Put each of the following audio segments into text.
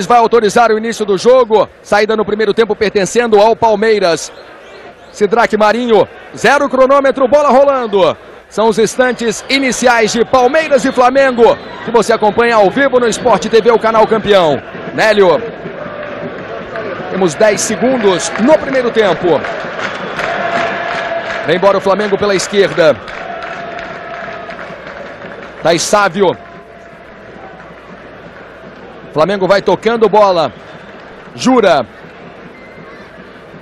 juiz vai autorizar o início do jogo. Saída no primeiro tempo pertencendo ao Palmeiras. Sidraque Marinho, zero cronômetro, bola rolando. São os instantes iniciais de Palmeiras e Flamengo, que você acompanha ao vivo no Esporte TV, o canal campeão. Nélio. Temos 10 segundos no primeiro tempo. Vem embora o Flamengo pela esquerda. Thaís Sávio. Flamengo vai tocando bola. Jura.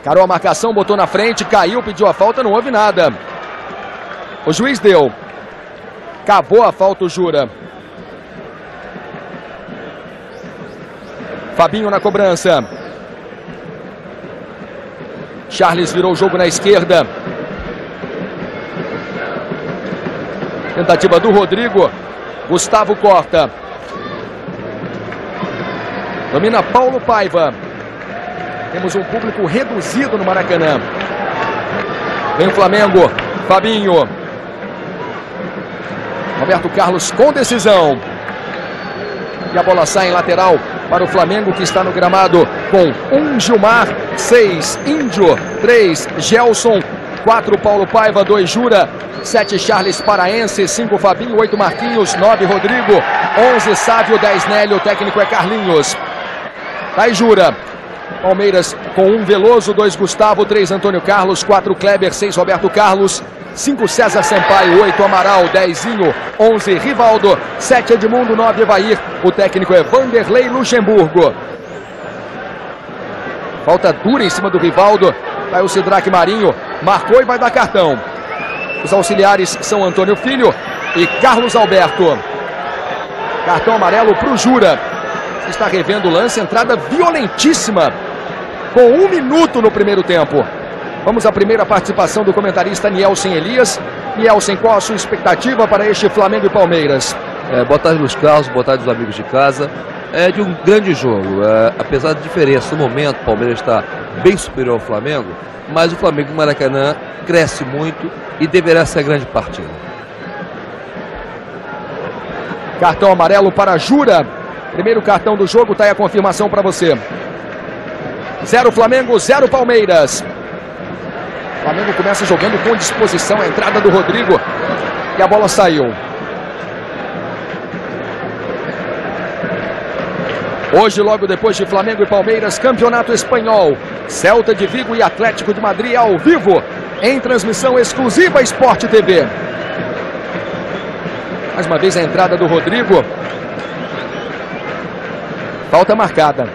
Carou a marcação, botou na frente, caiu, pediu a falta, não houve nada. O juiz deu. Acabou a falta, o Jura. Fabinho na cobrança. Charles virou o jogo na esquerda. Tentativa do Rodrigo. Gustavo corta. Domina Paulo Paiva. Temos um público reduzido no Maracanã. Vem o Flamengo. Fabinho. Roberto Carlos com decisão. E a bola sai em lateral para o Flamengo que está no gramado com um Gilmar, seis Índio, três Gelson, quatro Paulo Paiva, dois Jura, sete Charles Paraense, cinco Fabinho, oito Marquinhos, nove Rodrigo, onze Sávio, dez Nélio, o técnico é Carlinhos. Aí Jura. Palmeiras com um Veloso, dois Gustavo, três Antônio Carlos, quatro Kleber, seis Roberto Carlos, 5 César Sampaio, 8 Amaral, 10 11 Rivaldo, 7 Edmundo, 9 Evair. O técnico é Vanderlei Luxemburgo. Falta dura em cima do Rivaldo. Vai o Sidraque Marinho, marcou e vai dar cartão. Os auxiliares são Antônio Filho e Carlos Alberto. Cartão amarelo para o Jura. Está revendo o lance, entrada violentíssima. Com um minuto no primeiro tempo. Vamos à primeira participação do comentarista Nielsen Elias. Nielsen, qual a sua expectativa para este Flamengo e Palmeiras? É, boa tarde, Luiz Carlos, boa tarde, os amigos de casa. É de um grande jogo. É, apesar da diferença no momento, o Palmeiras está bem superior ao Flamengo, mas o Flamengo do Maracanã cresce muito e deverá ser a grande partida. Cartão amarelo para Jura. Primeiro cartão do jogo, está aí a confirmação para você. Zero Flamengo, zero Palmeiras. Flamengo começa jogando com disposição. A entrada do Rodrigo. E a bola saiu. Hoje, logo depois de Flamengo e Palmeiras, Campeonato Espanhol. Celta de Vigo e Atlético de Madrid ao vivo. Em transmissão exclusiva Esporte TV. Mais uma vez a entrada do Rodrigo. Falta marcada.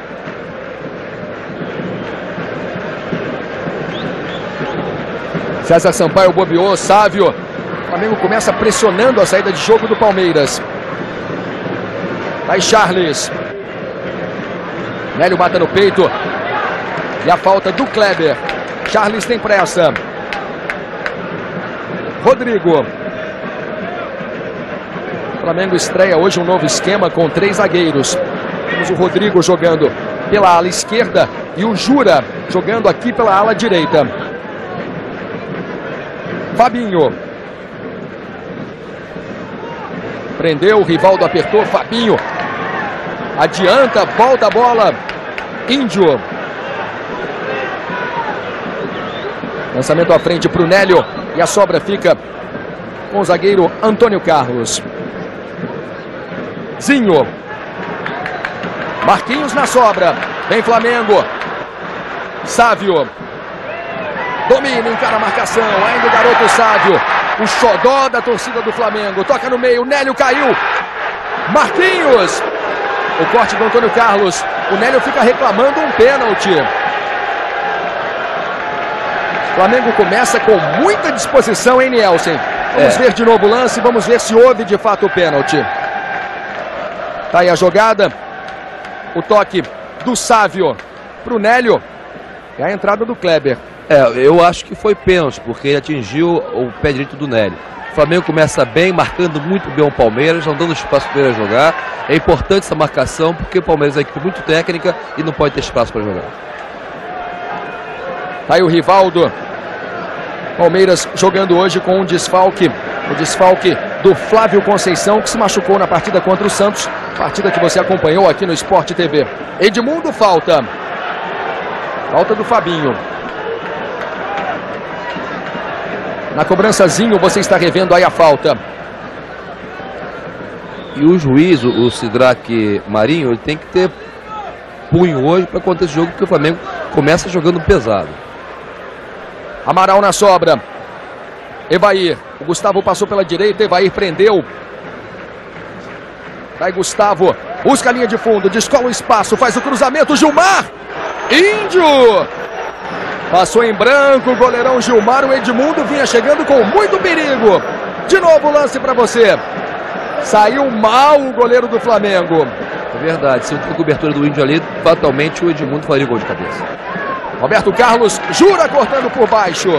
César Sampaio bobeou, Sávio. O Flamengo começa pressionando a saída de jogo do Palmeiras. Vai Charles. Nélio mata no peito. E a falta do Kleber. Charles tem pressa. Rodrigo. O Flamengo estreia hoje um novo esquema com três zagueiros. Temos o Rodrigo jogando pela ala esquerda e o Jura jogando aqui pela ala direita. Fabinho. Prendeu, o Rivaldo apertou, Fabinho. Adianta, volta a bola. Índio. Lançamento à frente para o Nélio. E a sobra fica com o zagueiro Antônio Carlos. Zinho. Marquinhos na sobra. Vem Flamengo. Sávio. Domina, encara a marcação. Ainda o garoto Sávio. O xodó da torcida do Flamengo. Toca no meio. Nélio caiu. Marquinhos. O corte do Antônio Carlos. O Nélio fica reclamando um pênalti. O Flamengo começa com muita disposição, hein, Nielsen? Vamos é. ver de novo o lance. Vamos ver se houve de fato o pênalti. Tá aí a jogada. O toque do Sávio para o Nélio. E a entrada do Kleber. É, eu acho que foi pênalti, porque ele atingiu o pé direito do Nélio. O Flamengo começa bem, marcando muito bem o Palmeiras, não dando espaço para ele jogar. É importante essa marcação, porque o Palmeiras é uma equipe muito técnica e não pode ter espaço para jogar. Tá aí o Rivaldo. Palmeiras jogando hoje com um desfalque. O desfalque do Flávio Conceição, que se machucou na partida contra o Santos, partida que você acompanhou aqui no Sport TV. Edmundo falta. Falta do Fabinho. Na cobrançazinho, você está revendo aí a falta. E o juiz, o Sidraque Marinho, ele tem que ter punho hoje para contar esse jogo, porque o Flamengo começa jogando pesado. Amaral na sobra. Evair. O Gustavo passou pela direita, Evair prendeu. Vai Gustavo. Busca a linha de fundo, descola o espaço, faz o cruzamento. Gilmar. Índio. Passou em branco o goleirão Gilmar. O Edmundo vinha chegando com muito perigo. De novo o lance para você. Saiu mal o goleiro do Flamengo. É verdade. Se não for cobertura do Índio ali, fatalmente o Edmundo faria gol de cabeça. Roberto Carlos jura cortando por baixo.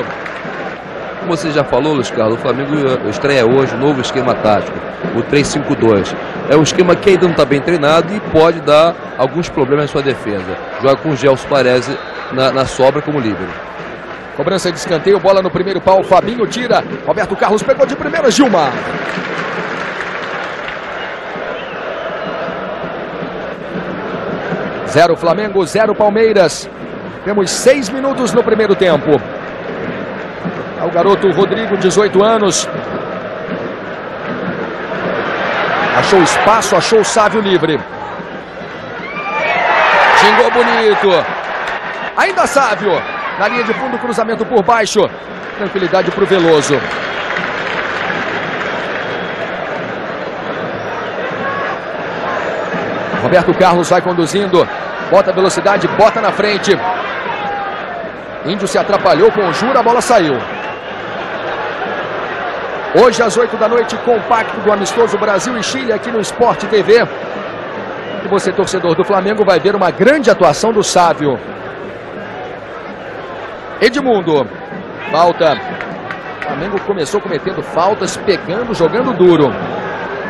Como você já falou, Luiz Carlos, o Flamengo estreia hoje um novo esquema tático, o 3-5-2. É um esquema que ainda não está bem treinado e pode dar alguns problemas em sua defesa. Joga com o Gelson Parese na, na sobra como líbero. Cobrança de escanteio, bola no primeiro pau, Fabinho tira, Roberto Carlos pegou de primeira, Gilmar. Zero Flamengo, zero Palmeiras. Temos seis minutos no primeiro tempo. Garoto Rodrigo, 18 anos. Achou espaço, achou o Sávio livre. Xingou bonito. Ainda Sávio. Na linha de fundo, cruzamento por baixo. Tranquilidade para o Veloso. Roberto Carlos vai conduzindo. Bota velocidade, bota na frente. Índio se atrapalhou com o Jura, a bola saiu. Hoje às 8 da noite, compacto do amistoso Brasil e Chile aqui no Sport TV. E você, torcedor do Flamengo, vai ver uma grande atuação do Sávio. Edmundo. Falta. O Flamengo começou cometendo faltas, pegando, jogando duro.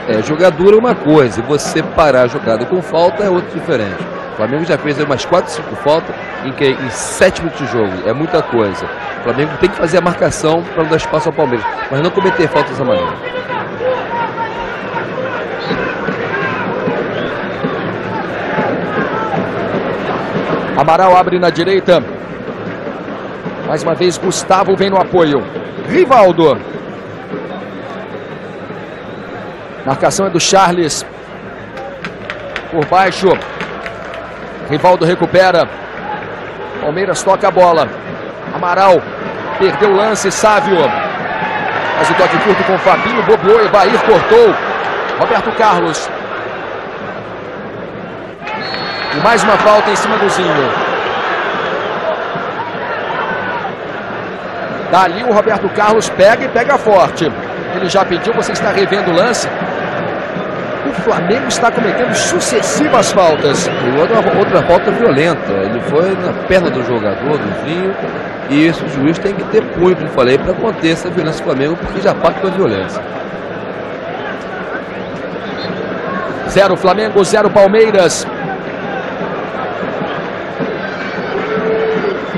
É, jogar duro é uma coisa, e você parar a jogada com falta é outra diferente. O Flamengo já fez umas 4, 5 faltas em, que, em 7 minutos de jogo. É muita coisa. O Flamengo tem que fazer a marcação para não dar espaço ao Palmeiras, mas não cometer faltas dessa maneira. Amaral abre na direita. Mais uma vez, Gustavo vem no apoio. Rivaldo. Marcação é do Charles. Por baixo. Rivaldo recupera. Palmeiras toca a bola. Amaral perdeu o lance. Sávio. Faz o toque curto com Fabinho. E Bahia cortou. Roberto Carlos. E mais uma falta em cima do Zinho. Dali o Roberto Carlos pega e pega forte. Ele já pediu, você está revendo o lance. Flamengo está cometendo sucessivas faltas. E outra, outra falta violenta. Ele foi na perna do jogador, do Vinho. E isso o juiz tem que ter punho, como falei, para conter essa violência do Flamengo, porque já parte com a violência. Zero Flamengo, zero Palmeiras.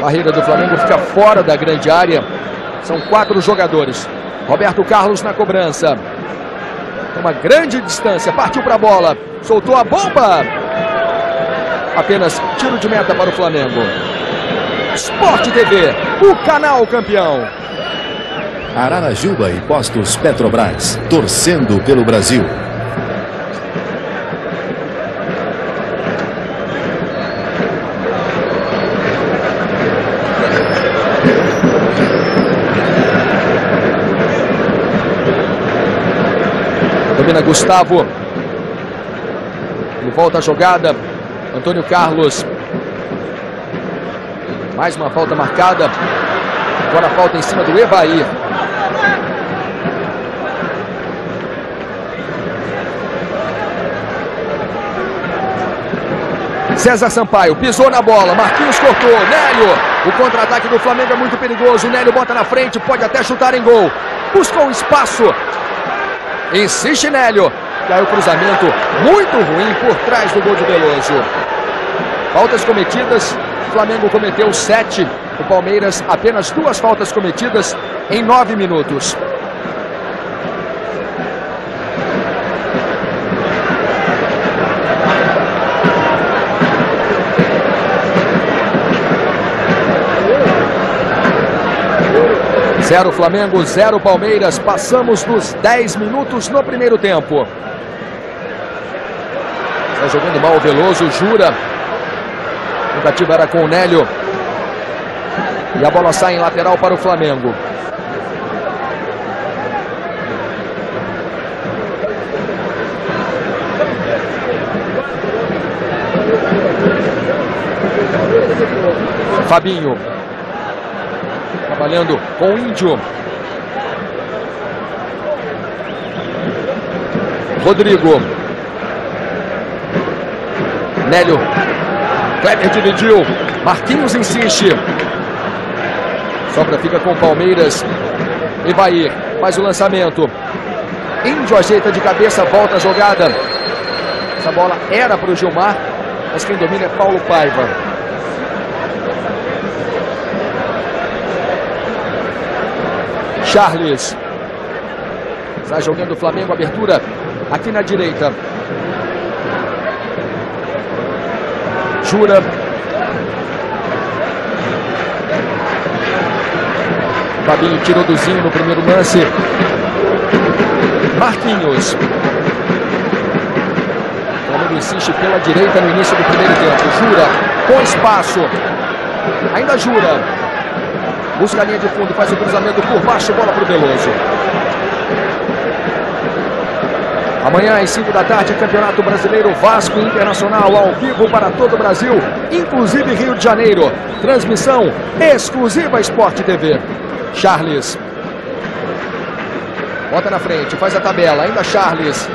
Barreira do Flamengo fica fora da grande área. São quatro jogadores. Roberto Carlos na cobrança. Uma grande distância, partiu para a bola, soltou a bomba. Apenas tiro de meta para o Flamengo. Sport TV, o canal campeão. Ararajuba e Postos Petrobras, torcendo pelo Brasil. Domina Gustavo. E volta a jogada. Antônio Carlos. Mais uma falta marcada. Agora a falta em cima do Evair. César Sampaio pisou na bola, Marquinhos cortou, Nélio, o contra-ataque do Flamengo é muito perigoso, Nélio bota na frente, pode até chutar em gol, buscou espaço, Insiste Nélio. Caiu o cruzamento muito ruim por trás do gol de Veloso. Faltas cometidas. O Flamengo cometeu sete. O Palmeiras apenas duas faltas cometidas em nove minutos. Zero Flamengo, zero Palmeiras. Passamos dos 10 minutos no primeiro tempo. Está jogando mal o Veloso, jura. A tentativa era com o Nélio. E a bola sai em lateral para o Flamengo. Fabinho. Trabalhando com o Índio. Rodrigo. Nélio. Kleber dividiu. Marquinhos insiste. Sobra fica com o Palmeiras. Evair faz o lançamento. Índio ajeita de cabeça, volta a jogada. Essa bola era para o Gilmar, mas quem domina é Paulo Paiva. Charles. Está jogando o Flamengo, abertura aqui na direita. Jura. Fabinho tirou do Zinho no primeiro lance. Marquinhos. O Flamengo insiste pela direita no início do primeiro tempo. Jura com espaço. Ainda Jura. Busca a linha de fundo, faz o cruzamento por baixo, bola para o Veloso. Amanhã às 5 da tarde, Campeonato Brasileiro Vasco Internacional ao vivo para todo o Brasil, inclusive Rio de Janeiro. Transmissão exclusiva Sport TV. Charles. Bota na frente, faz a tabela. Ainda Charles.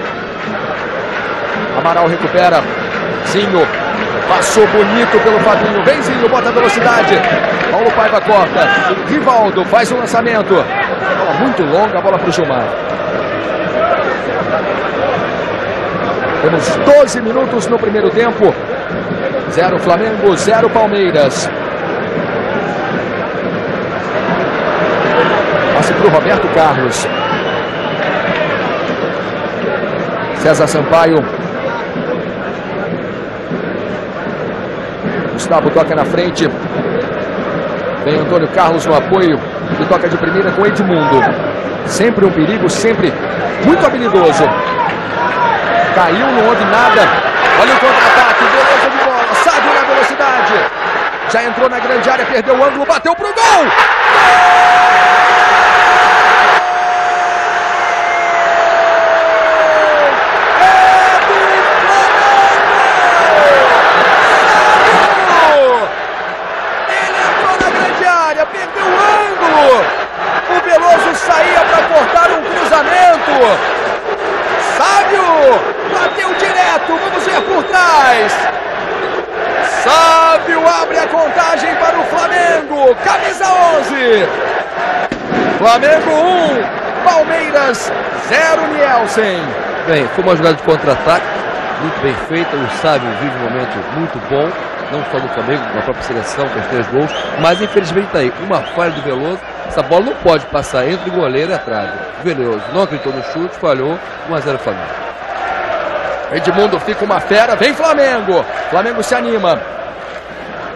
Amaral recupera. Zinho. Passou bonito pelo Fabinho. Vem Zinho, bota a velocidade. Paulo Paiva corta. Rivaldo faz o lançamento. Bola muito longa, a bola para o Gilmar. Temos 12 minutos no primeiro tempo. Zero Flamengo, zero Palmeiras. Passe para o Roberto Carlos. César Sampaio. Gustavo toca na frente. Vem Antônio Carlos no apoio. E toca de primeira com Edmundo. Sempre um perigo, sempre muito habilidoso. Caiu, não houve nada. Olha o contra-ataque, beleza de bola. Sábio na velocidade. Já entrou na grande área, perdeu o ângulo, bateu pro gol. Gol! O Veloso saía para cortar um cruzamento. Sábio bateu direto. Vamos ver por trás. Sábio abre a contagem para o Flamengo. Camisa 11. Flamengo 1, Palmeiras 0, Nielsen. Bem, foi uma jogada de contra-ataque, muito bem feita. O Sábio vive um momento muito bom, não só do Flamengo, na própria seleção, com os três gols. Mas infelizmente está aí, uma falha do Veloso. Essa bola não pode passar entre o goleiro e a trave. Veloso não acreditou no chute, falhou, 1 a 0 Flamengo. Edmundo fica uma fera, vem Flamengo. Flamengo se anima.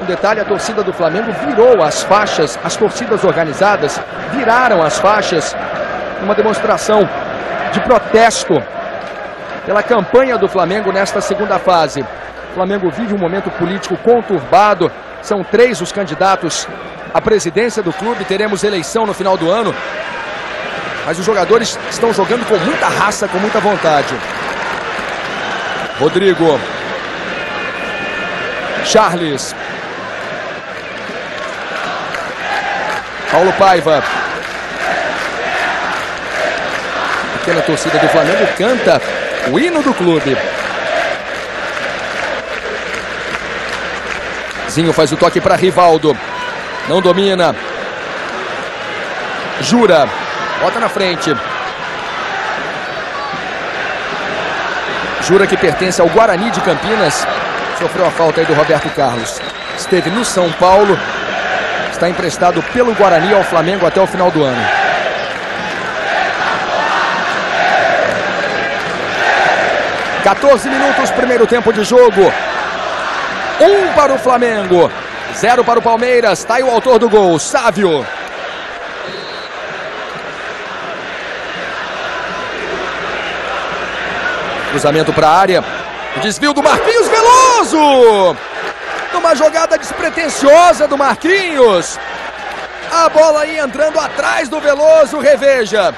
Um detalhe, a torcida do Flamengo virou as faixas, as torcidas organizadas viraram as faixas uma demonstração de protesto pela campanha do Flamengo nesta segunda fase. O Flamengo vive um momento político conturbado. São três os candidatos à presidência do clube. Teremos eleição no final do ano. Mas os jogadores estão jogando com muita raça, com muita vontade. Rodrigo. Charles. Paulo Paiva. Pequena torcida do Flamengo canta o hino do clube. Zinho faz o toque para Rivaldo. Não domina. Jura. Bota na frente. Jura que pertence ao Guarani de Campinas. Sofreu a falta aí do Roberto Carlos. Esteve no São Paulo. Está emprestado pelo Guarani ao Flamengo até o final do ano. Quatorze minutos, primeiro tempo de jogo. Um para o Flamengo, zero para o Palmeiras. Está aí o autor do gol, Sávio. Cruzamento para a área. Desvio do Marquinhos Veloso. Uma jogada despretensiosa do Marquinhos. A bola aí entrando atrás do Veloso. Reveja.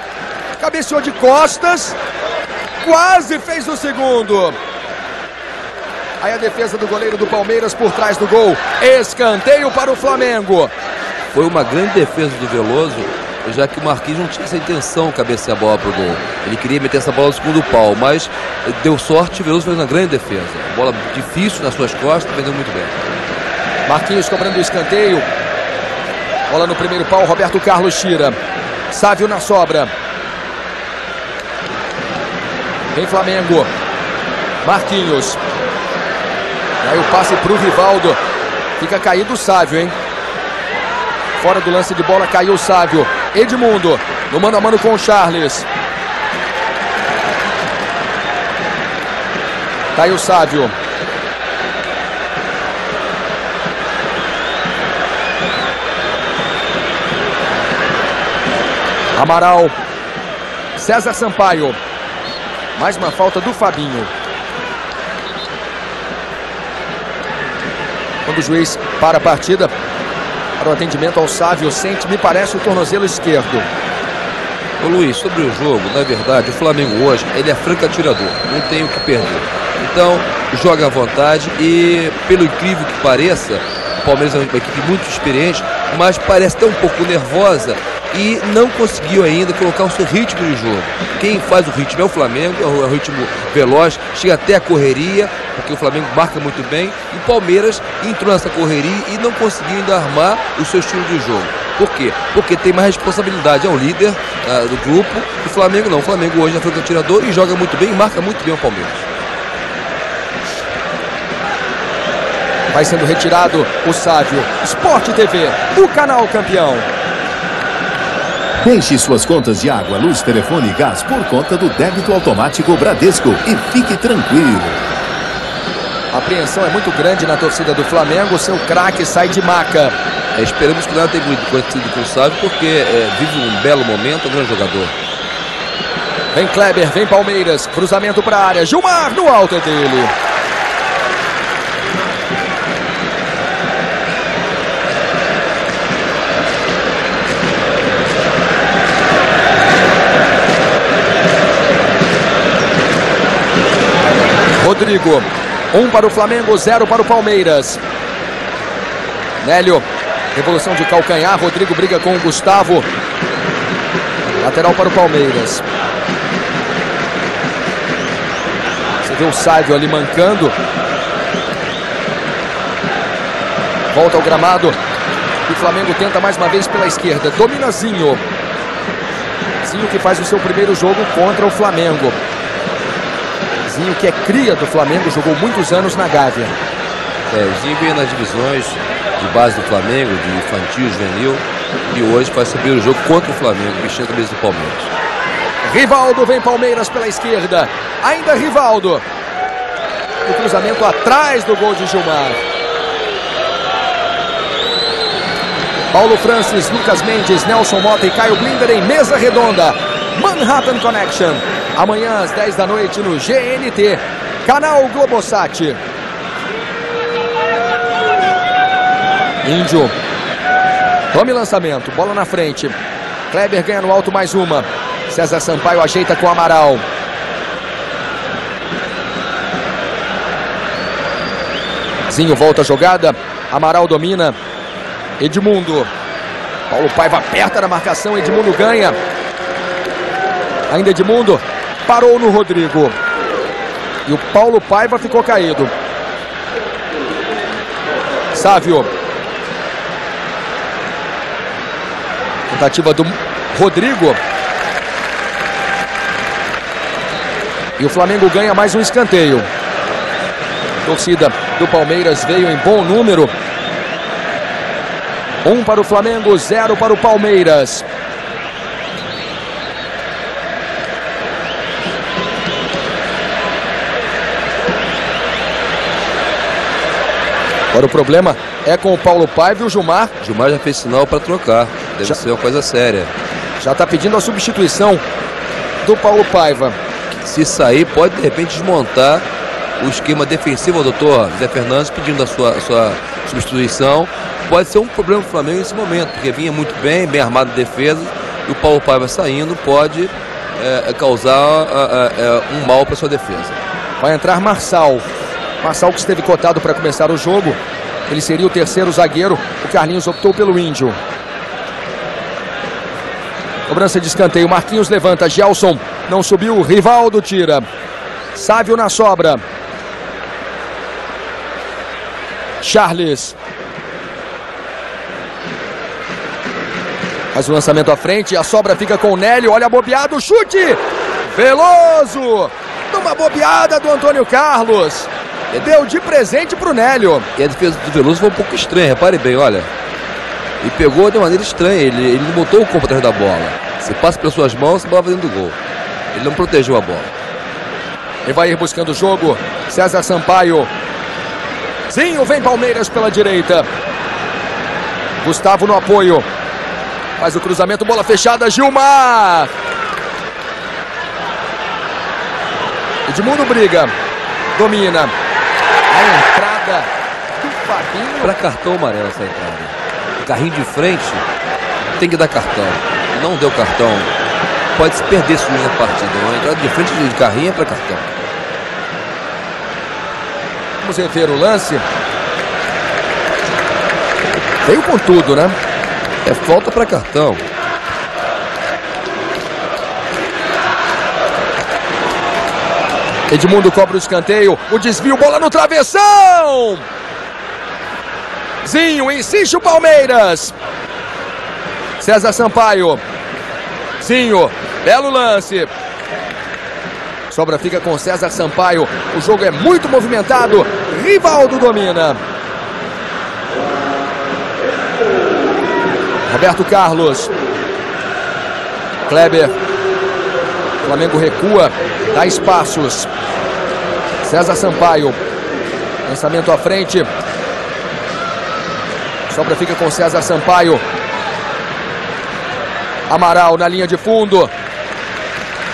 Cabeceou de costas. Quase fez o segundo. Aí a defesa do goleiro do Palmeiras por trás do gol. Escanteio para o Flamengo. Foi uma grande defesa do Veloso, já que o Marquinhos não tinha essa intenção de cabecear a bola para o gol. Ele queria meter essa bola no segundo pau, mas deu sorte. Veloso fez uma grande defesa. Bola difícil nas suas costas, vendeu muito bem. Marquinhos cobrando o escanteio. Bola no primeiro pau, Roberto Carlos tira. Sávio na sobra. Vem Flamengo. Marquinhos. Aí o passe para o Rivaldo. Fica caído o Sávio, hein? Fora do lance de bola caiu o Sávio. Edmundo no mano a mano com o Charles. Caiu o Sávio. Amaral. César Sampaio. Mais uma falta do Fabinho. Quando o juiz para a partida, o atendimento ao Sávio, sente, me parece, o tornozelo esquerdo. Ô Luiz, sobre o jogo, na verdade, o Flamengo hoje, ele é franco atirador, não tem o que perder. Então, joga à vontade e, pelo incrível que pareça, o Palmeiras é uma equipe muito experiente, mas parece até um pouco nervosa e não conseguiu ainda colocar o seu ritmo de jogo. Quem faz o ritmo é o Flamengo, é o ritmo veloz, chega até a correria, porque o Flamengo marca muito bem, e o Palmeiras entrou nessa correria e não conseguiu ainda armar o seu estilo de jogo. Por quê? Porque tem mais responsabilidade, é o líder uh, do grupo, o Flamengo não. O Flamengo hoje é franco atirador e joga muito bem marca muito bem o Palmeiras. Vai sendo retirado o Sávio. Esporte TV, o canal campeão. Deixe suas contas de água, luz, telefone e gás por conta do débito automático Bradesco e fique tranquilo. A apreensão é muito grande na torcida do Flamengo, seu craque sai de maca. É, esperamos que nada tenha acontecido com o Sávio, porque é, vive um belo momento, um grande jogador. Vem Kleber, vem Palmeiras, cruzamento para a área, Gilmar no alto é dele. Rodrigo. Um para o Flamengo, zero para o Palmeiras. Nélio. Revolução de calcanhar. Rodrigo briga com o Gustavo. Lateral para o Palmeiras. Você vê o Sávio ali mancando. Volta ao gramado. E o Flamengo tenta mais uma vez pela esquerda. Domina Zinho. Zinho que faz o seu primeiro jogo contra o Flamengo que é cria do Flamengo, jogou muitos anos na Gávea. É, o Zinho veio nas divisões de base do Flamengo, de infantil, juvenil, e hoje faz seu primeiro jogo contra o Flamengo, vestindo a camisa do Palmeiras. Rivaldo vem Palmeiras pela esquerda. Ainda Rivaldo. O cruzamento atrás do gol de Gilmar. Paulo Francis, Lucas Mendes, Nelson Mota e Caio Blinder em mesa redonda. Manhattan Connection. Amanhã às 10 da noite no GNT, canal Globosat. Índio. Tome lançamento, bola na frente. Kleber ganha no alto mais uma. César Sampaio ajeita com Amaral. Zinho volta a jogada. Amaral domina. Edmundo. Paulo Paiva aperta na marcação. Edmundo ganha. Ainda Edmundo. Parou no Rodrigo. E o Paulo Paiva ficou caído. Sávio. Tentativa do Rodrigo. E o Flamengo ganha mais um escanteio. torcida do Palmeiras veio em bom número. Um para o Flamengo, zero para o Palmeiras. Agora o problema é com o Paulo Paiva e o Gilmar. Gilmar já fez sinal para trocar. Deve já, ser uma coisa séria. Já está pedindo a substituição do Paulo Paiva. Se sair, pode de repente desmontar o esquema defensivo. Doutor Zé Fernandes pedindo a sua, a sua substituição. Pode ser um problema para o Flamengo nesse momento, porque vinha muito bem, bem armado de defesa, e o Paulo Paiva saindo pode é, causar é, um mal para sua defesa. Vai entrar Marçal. Marçal que esteve cotado para começar o jogo. Ele seria o terceiro zagueiro. O Carlinhos optou pelo Índio. Cobrança de escanteio. Marquinhos levanta. Gelson não subiu. Rivaldo tira. Sávio na sobra. Charles. Faz o lançamento à frente. A sobra fica com o Nélio. Olha bobeado. Chute. Veloso. Uma bobeada do Antônio Carlos. Deu de presente para o Nélio. E a defesa do Veloso foi um pouco estranha. Repare bem, olha. E pegou de maneira estranha. Ele, ele botou o corpo atrás da bola. Se passa pelas suas mãos, a bola vai dentro do gol. Ele não protegeu a bola. E vai ir buscando o jogo. César Sampaio. Zinho vem Palmeiras pela direita. Gustavo no apoio. Faz o cruzamento, bola fechada. Gilmar. Edmundo briga. Domina. Entrada do Fabinho. Para cartão amarelo essa entrada. carrinho de frente tem que dar cartão. Não deu cartão. Pode se perder se na partida. Uma entrada de frente de carrinho é para cartão. Vamos rever o lance. Veio com tudo, né? É falta para cartão. Edmundo cobra o escanteio. O desvio, bola no travessão. Zinho insiste o Palmeiras. César Sampaio. Zinho, belo lance. Sobra fica com César Sampaio. O jogo é muito movimentado. Rivaldo domina. Roberto Carlos. Kleber. Flamengo recua, dá espaços. César Sampaio. Lançamento à frente. Sobra fica com César Sampaio. Amaral na linha de fundo.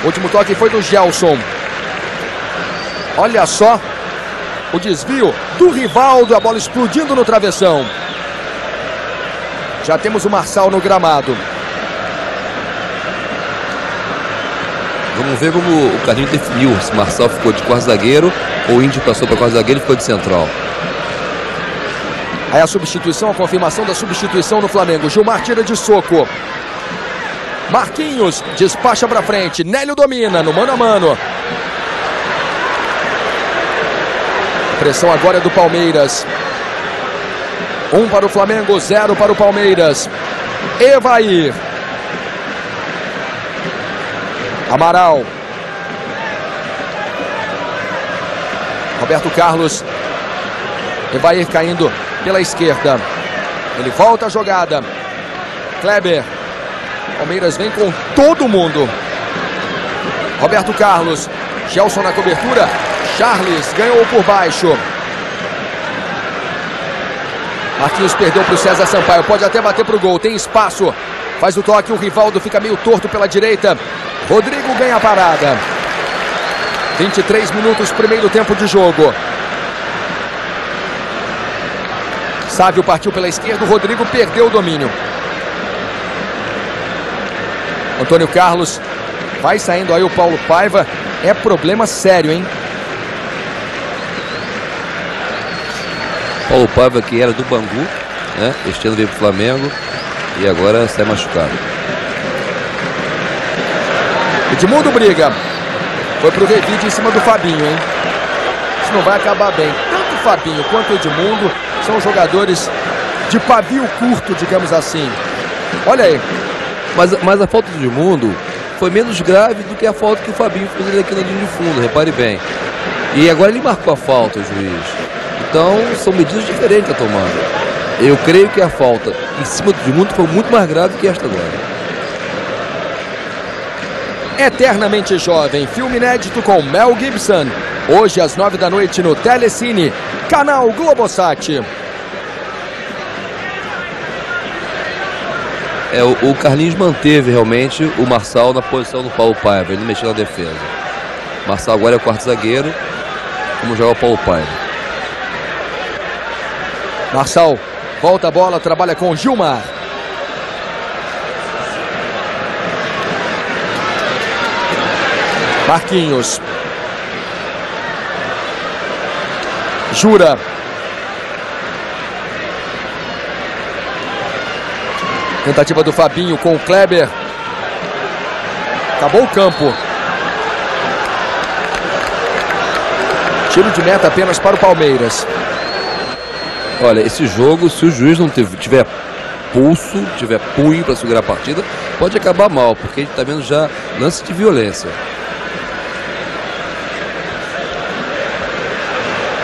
Último toque foi do Gelson. Olha só o desvio do Rivaldo. A bola explodindo no travessão. Já temos o Marçal no gramado. Vamos ver como o Carlinhos definiu. Se Marçal ficou de quarto zagueiro ou o Índio passou para quarto zagueiro e ficou de central. Aí a substituição, a confirmação da substituição no Flamengo. Gilmar tira de soco. Marquinhos despacha para frente. Nélio domina no mano a mano. Pressão agora é do Palmeiras. Um para o Flamengo, zero para o Palmeiras. Evair. Amaral. Roberto Carlos. Evair caindo pela esquerda. Ele volta a jogada. Kleber. Palmeiras vem com todo mundo. Roberto Carlos. Gelson na cobertura. Charles ganhou por baixo. Marquinhos perdeu para o César Sampaio. Pode até bater para o gol. Tem espaço. Faz o toque. O Rivaldo fica meio torto pela direita. Rodrigo ganha a parada. 23 minutos, primeiro tempo de jogo. Sávio partiu pela esquerda. O Rodrigo perdeu o domínio. Antônio Carlos vai saindo aí o Paulo Paiva. É problema sério, hein? Paulo Paiva que era do Bangu, né? Este ano veio para o Flamengo e agora sai machucado. Edmundo briga. Foi pro revide em cima do Fabinho, hein? Isso não vai acabar bem. Tanto o Fabinho quanto o Edmundo são jogadores de pavio curto, digamos assim. Olha aí. Mas, mas a falta do Edmundo foi menos grave do que a falta que o Fabinho fez aqui na linha de fundo, repare bem. E agora ele marcou a falta, o juiz. Então são medidas diferentes a tomar. Eu creio que a falta em cima do Edmundo foi muito mais grave que esta agora. Eternamente Jovem, filme inédito com Mel Gibson. Hoje às nove da noite no Telecine, canal Globosat. É, o, o Carlinhos manteve realmente o Marçal na posição do Paulo Paiva, ele mexeu na defesa. Marçal agora é o quarto zagueiro. Como joga o Paulo Paiva. Marçal volta a bola, trabalha com Gilmar. Marquinhos. Jura. Tentativa do Fabinho com o Kleber. Acabou o campo. Tiro de meta apenas para o Palmeiras. Olha, esse jogo, se o juiz não tiver pulso, tiver punho para segurar a partida, pode acabar mal, porque a gente está vendo já lance de violência.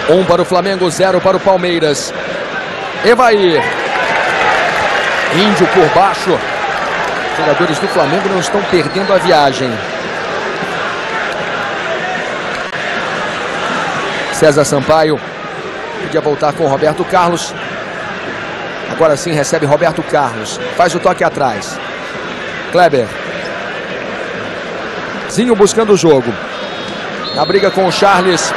Um para o Flamengo, zero para o Palmeiras. Evair. Índio por baixo. Os jogadores do Flamengo não estão perdendo a viagem. César Sampaio podia voltar com Roberto Carlos. Agora sim recebe Roberto Carlos. Faz o toque atrás. Kleber. Zinho buscando o jogo. Na briga com o Charles.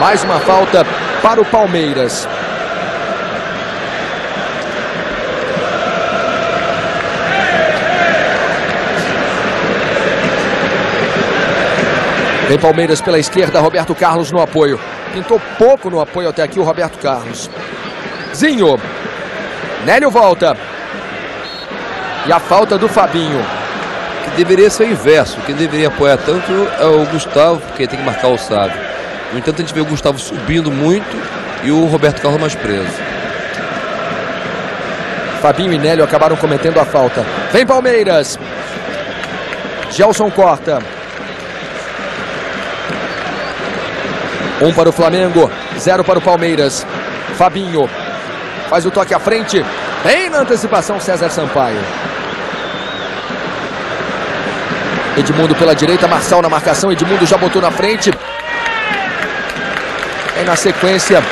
Mais uma falta para o Palmeiras. Vem Palmeiras pela esquerda, Roberto Carlos no apoio. Pintou pouco no apoio até aqui o Roberto Carlos. Zinho. Nélio volta. E a falta do Fabinho. Que deveria ser o inverso. Quem deveria apoiar tanto é o Gustavo, porque tem que marcar o Sábio. No entanto, a gente vê o Gustavo subindo muito e o Roberto Carlos mais preso. Fabinho e Nélio acabaram cometendo a falta. Vem Palmeiras. Gelson corta. Um para o Flamengo, zero para o Palmeiras. Fabinho faz o toque à frente. Bem na antecipação, César Sampaio. Edmundo pela direita, Marçal na marcação. Edmundo já botou na frente. E na sequência,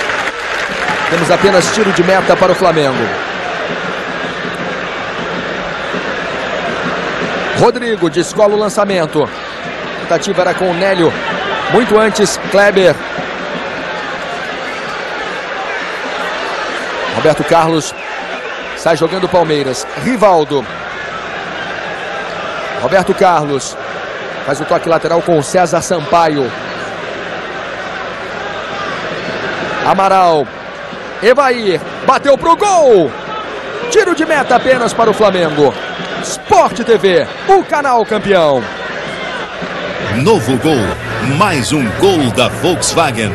temos apenas tiro de meta para o Flamengo. Rodrigo descola o lançamento. A tentativa era com o Nélio. Muito antes, Kleber. Roberto Carlos sai jogando Palmeiras. Rivaldo. Roberto Carlos faz o toque lateral com o César Sampaio. Amaral. Evair. Bateu pro gol. Tiro de meta apenas para o Flamengo. Sport TV, o canal campeão. Novo gol. Mais um gol da Volkswagen.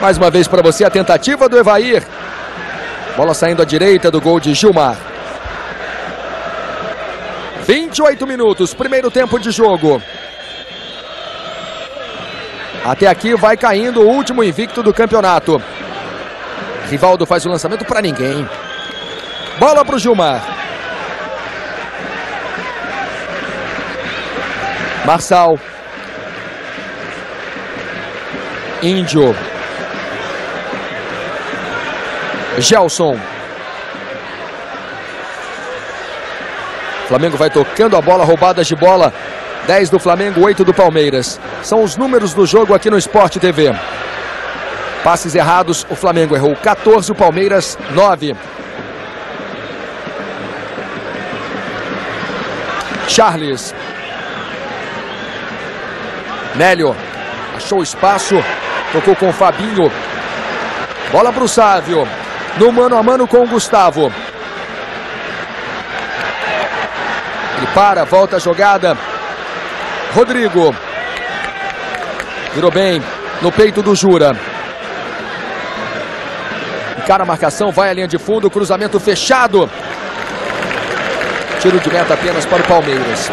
Mais uma vez para você a tentativa do Evair. Bola saindo à direita do gol de Gilmar. 28 minutos, primeiro tempo de jogo. Até aqui vai caindo o último invicto do campeonato. Rivaldo faz o lançamento para ninguém. Bola para o Gilmar. Marçal. Índio. Gelson. Flamengo vai tocando a bola, roubadas de bola. 10 do Flamengo, 8 do Palmeiras. São os números do jogo aqui no Sport TV. Passes errados, o Flamengo errou 14, o Palmeiras 9. Charles. Nélio. Achou espaço. Tocou com o Fabinho. Bola para o Sávio. No mano a mano com o Gustavo. Ele para, volta a jogada. Rodrigo. Virou bem no peito do Jura. Encara a marcação, vai à linha de fundo, cruzamento fechado. Tiro de meta apenas para o Palmeiras.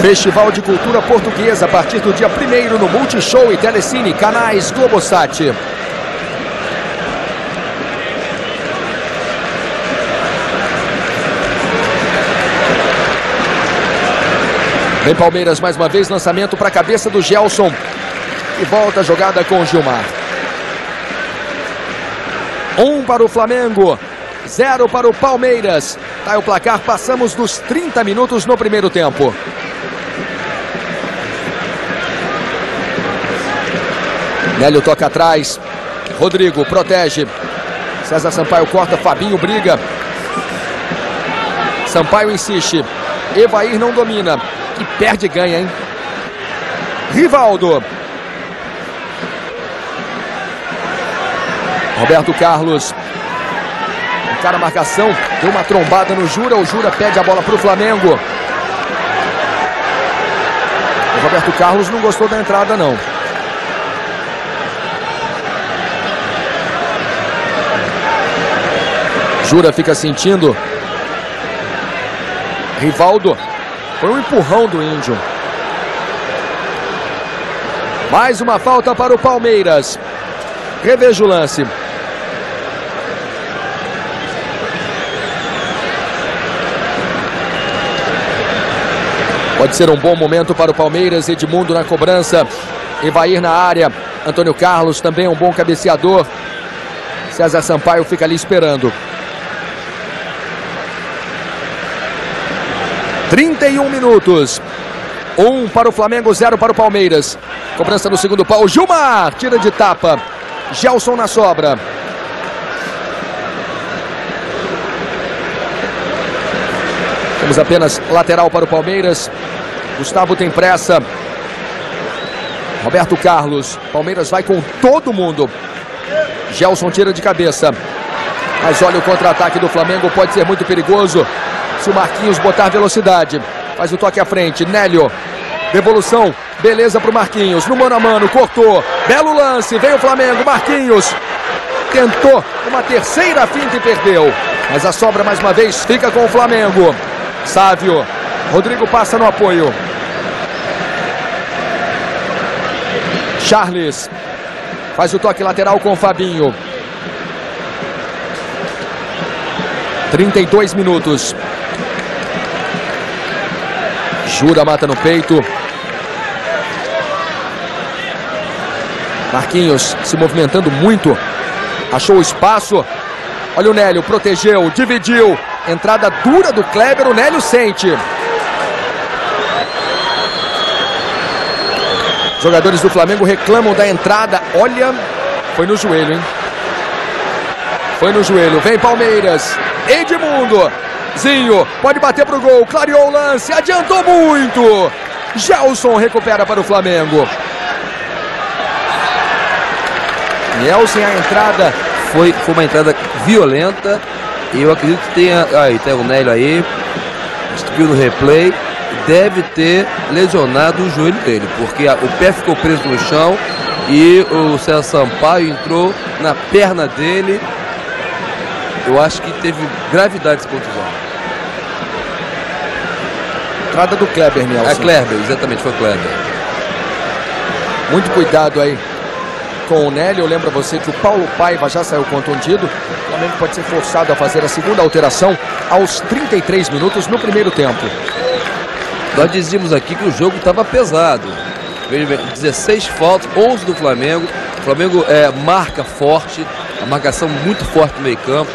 Festival de Cultura Portuguesa a partir do dia 1 no Multishow e Telecine, canais Globosat. Vem Palmeiras mais uma vez, lançamento para a cabeça do Gelson. E volta a jogada com o Gilmar. Um para o Flamengo. 0 para o Palmeiras. Tá o placar, passamos dos 30 minutos no primeiro tempo. Nélio toca atrás. Rodrigo protege. César Sampaio corta, Fabinho briga. Sampaio insiste. Evair não domina. E perde ganha, hein? Rivaldo. Roberto Carlos. Encara a marcação. Deu uma trombada no Jura. O Jura pede a bola para o Flamengo. O Roberto Carlos não gostou da entrada, não. Jura fica sentindo. Rivaldo. Foi um empurrão do Índio. Mais uma falta para o Palmeiras. Reveja o lance. Pode ser um bom momento para o Palmeiras. Edmundo na cobrança. Evair na área. Antônio Carlos também um bom cabeceador. César Sampaio fica ali esperando. 31 minutos. Um para o Flamengo, zero para o Palmeiras. Cobrança no segundo pau. Gilmar tira de tapa. Gelson na sobra. Temos apenas lateral para o Palmeiras. Gustavo tem pressa. Roberto Carlos. Palmeiras vai com todo mundo. Gelson tira de cabeça. Mas olha o contra-ataque do Flamengo. Pode ser muito perigoso. Se o Marquinhos botar velocidade. Faz o toque à frente. Nélio. Devolução. Beleza para o Marquinhos. No mano a mano. Cortou. Belo lance. Vem o Flamengo. Marquinhos. Tentou uma terceira finta e perdeu. Mas a sobra mais uma vez fica com o Flamengo. Sávio. Rodrigo passa no apoio. Charles. Faz o toque lateral com o Fabinho. 32 minutos. Jura mata no peito. Marquinhos se movimentando muito. Achou o espaço. Olha o Nélio, protegeu, dividiu. Entrada dura do Kleber, o Nélio sente. Jogadores do Flamengo reclamam da entrada. Olha, foi no joelho, hein? Foi no joelho. Vem Palmeiras. Edmundo. Zinho pode bater pro gol. Clareou o lance. Adiantou muito. Gelson recupera para o Flamengo. Nelson, a entrada foi, foi uma entrada violenta. Eu acredito que tenha. Aí, tem o Nélio aí. Viu no replay. Deve ter lesionado o joelho dele, porque a, o pé ficou preso no chão e o César Sampaio entrou na perna dele. Eu acho que teve gravidade esse contusão. Entrada do Kleber, Nelson. É Kleber, exatamente, foi Kleber. Muito cuidado aí com o Nélio. Eu lembro a você que o Paulo Paiva já saiu contundido. O Flamengo pode ser forçado a fazer a segunda alteração aos 33 minutos no primeiro tempo. Nós dizíamos aqui que o jogo estava pesado. 16 faltas, 11 do Flamengo. O Flamengo é, marca forte, a marcação muito forte no meio campo,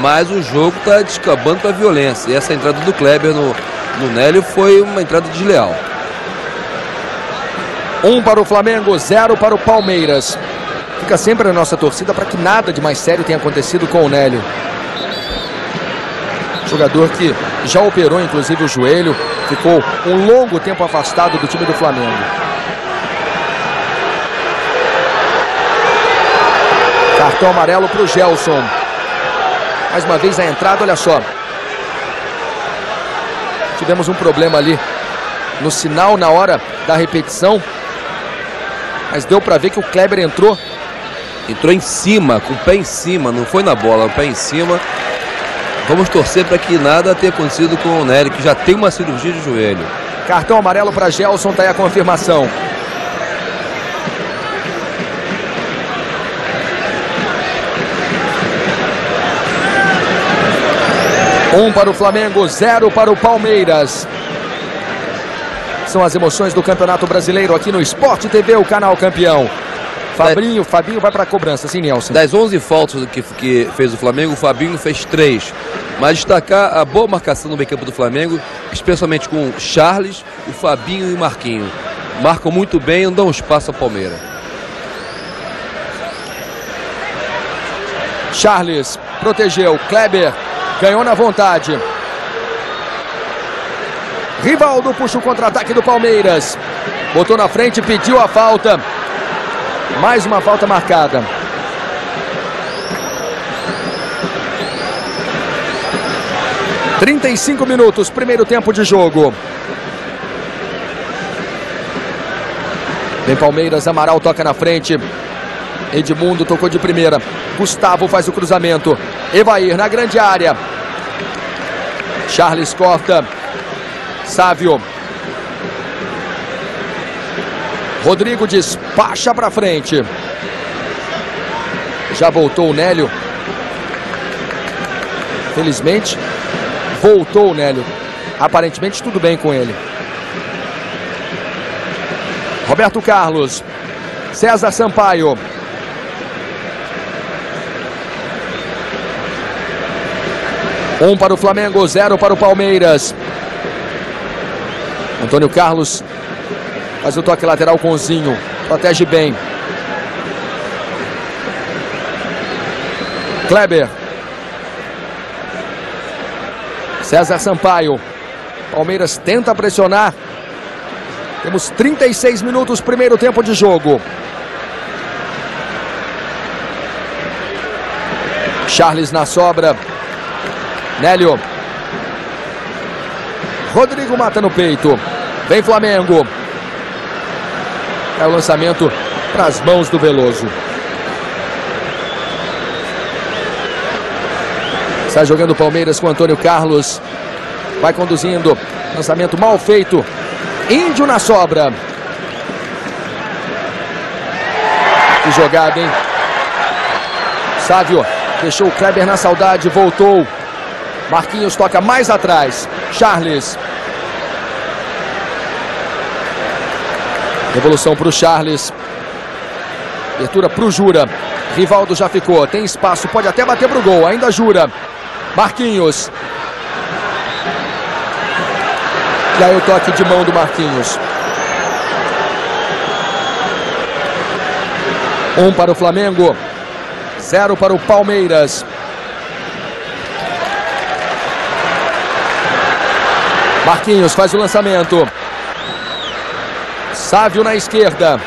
mas o jogo está descambando para a violência. E essa entrada do Kleber no, no Nélio foi uma entrada desleal. Um para o Flamengo, zero para o Palmeiras. Fica sempre a nossa torcida para que nada de mais sério tenha acontecido com o Nélio. Jogador que já operou inclusive o joelho, ficou um longo tempo afastado do time do Flamengo. Cartão amarelo para o Gelson. Mais uma vez a entrada, olha só. Tivemos um problema ali no sinal na hora da repetição. Mas deu para ver que o Kleber entrou. Entrou em cima, com o pé em cima, não foi na bola, o pé em cima. Vamos torcer para que nada tenha acontecido com o Nery, que já tem uma cirurgia de joelho. Cartão amarelo para Gelson, tá aí a confirmação. Um para o Flamengo, zero para o Palmeiras. São as emoções do Campeonato Brasileiro aqui no Esporte TV, o canal campeão. Fabrinho, Fabinho vai para a cobrança, sim, Nelson. Das 11 faltas que, que fez o Flamengo, o Fabinho fez 3. Mas destacar a boa marcação no meio campo do Flamengo, especialmente com Charles, o Fabinho e o Marquinho. Marcam muito bem e não dão espaço ao Palmeiras. Charles protegeu, Kleber ganhou na vontade. Rivaldo puxa o contra-ataque do Palmeiras. Botou na frente, pediu a falta. Mais uma falta marcada. Trinta e cinco minutos, primeiro tempo de jogo. Vem Palmeiras, Amaral toca na frente. Edmundo tocou de primeira. Gustavo faz o cruzamento. Evair na grande área. Charles corta. Sávio. Rodrigo despacha para frente. Já voltou o Nélio. Felizmente, voltou o Nélio. Aparentemente tudo bem com ele. Roberto Carlos. César Sampaio. Um para o Flamengo, zero para o Palmeiras. Antônio Carlos faz o toque lateral com o Zinho. Protege bem. Kleber. César Sampaio. Palmeiras tenta pressionar. Temos 36 minutos, primeiro tempo de jogo. Charles na sobra. Nélio. Rodrigo mata no peito. Vem Flamengo. É o lançamento para as mãos do Veloso. Sai jogando o Palmeiras com Antônio Carlos. Vai conduzindo. Lançamento mal feito. Índio na sobra. Que jogada, hein? Sávio deixou o Kleber na saudade, voltou. Marquinhos toca mais atrás. Charles. Devolução para o Charles. Abertura para o Jura. Rivaldo já ficou. Tem espaço. Pode até bater para o gol. Ainda Jura. Marquinhos. E aí o toque de mão do Marquinhos. Um para o Flamengo. Zero para o Palmeiras. Marquinhos faz o lançamento. Sávio na esquerda.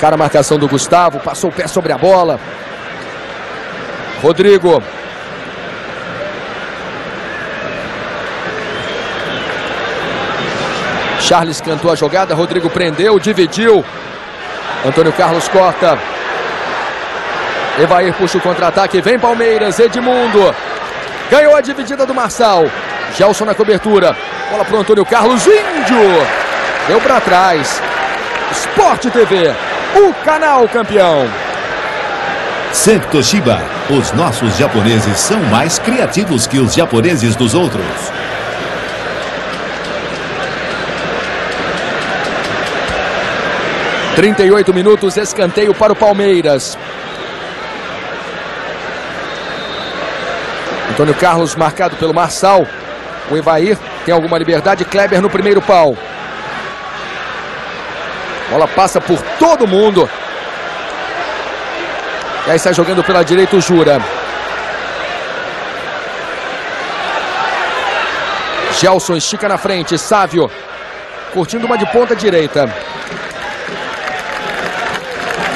Cara, a marcação do Gustavo. Passou o pé sobre a bola. Rodrigo. Charles cantou a jogada. Rodrigo prendeu, dividiu. Antônio Carlos corta. Evair puxa o contra-ataque. Vem Palmeiras. Edmundo. Ganhou a dividida do Marçal. Gelson na cobertura. Bola para o Antônio Carlos. Índio. Deu para trás. Esporte TV. O canal campeão. Sempre Toshiba. Os nossos japoneses são mais criativos que os japoneses dos outros. Trinta e oito minutos, escanteio para o Palmeiras. Antônio Carlos marcado pelo Marçal. O Evair tem alguma liberdade. Kleber no primeiro pau. Bola passa por todo mundo. E aí sai jogando pela direita o Jura. Gelson estica na frente. Sávio curtindo uma de ponta direita.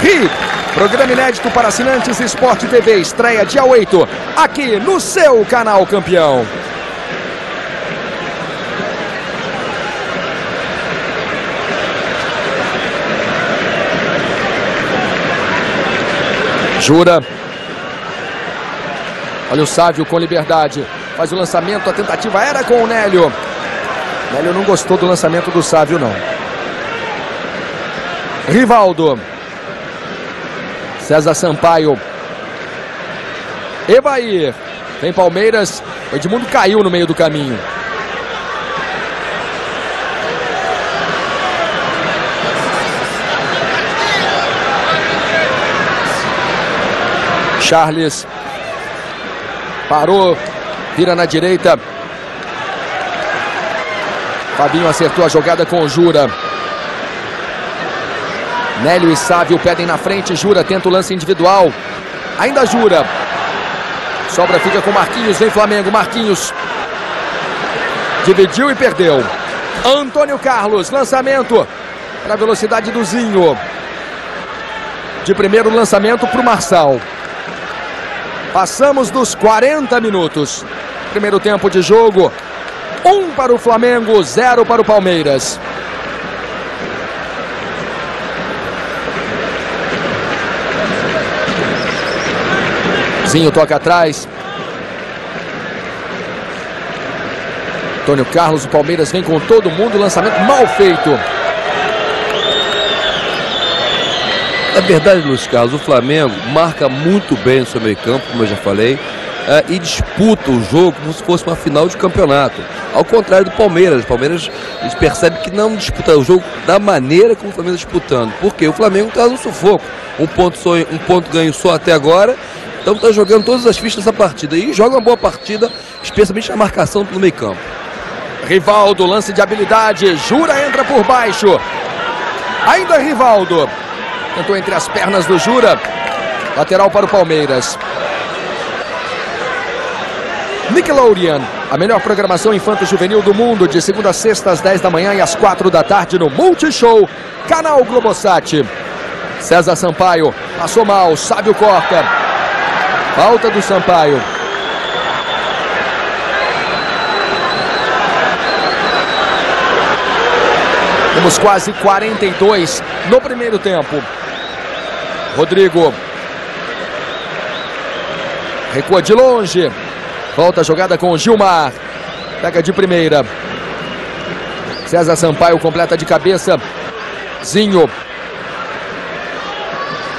Ri. Programa inédito para assinantes Esporte TV. Estreia dia 8. Aqui no seu canal campeão. Jura. Olha o Sávio com liberdade. Faz o lançamento. A tentativa era com o Nélio. Nélio não gostou do lançamento do Sávio, não. Rivaldo. César Sampaio. Evair. Tem Palmeiras. O Edmundo caiu no meio do caminho. Charles parou, vira na direita. Fabinho acertou a jogada com o Jura. Nélio e Sávio pedem na frente. Jura tenta o lance individual. Ainda Jura. Sobra fica com Marquinhos. Vem Flamengo. Marquinhos. Dividiu e perdeu. Antônio Carlos. Lançamento para a velocidade do Zinho. De primeiro lançamento para o Marçal. Passamos dos 40 minutos. Primeiro tempo de jogo. Um para o Flamengo, zero para o Palmeiras. Zinho toca atrás. Antônio Carlos, o Palmeiras vem com todo mundo, lançamento mal feito. Na verdade, Luiz Carlos, o Flamengo marca muito bem no seu meio campo, como eu já falei uh, e disputa o jogo como se fosse uma final de campeonato. Ao contrário do Palmeiras. O Palmeiras percebe que não disputa o jogo da maneira como o Flamengo está disputando. Porque o Flamengo está no sufoco. Um ponto, só, um ponto ganho só até agora. Então está jogando todas as fichas da partida. E joga uma boa partida, especialmente na marcação pelo meio campo. Rivaldo, lance de habilidade. Jura entra por baixo. Ainda Rivaldo. Tentou entre as pernas do Jura. Lateral para o Palmeiras. Nickelodeon, a melhor programação infanto-juvenil do mundo, de segunda a sexta às 10 da manhã e às 4 da tarde no Multishow, canal Globosat. César Sampaio, passou mal, Sábio corta. Falta do Sampaio. Temos quase 42 no primeiro tempo. Rodrigo. Recua de longe. Volta a jogada com o Gilmar. Pega de primeira. César Sampaio completa de cabeça. Zinho.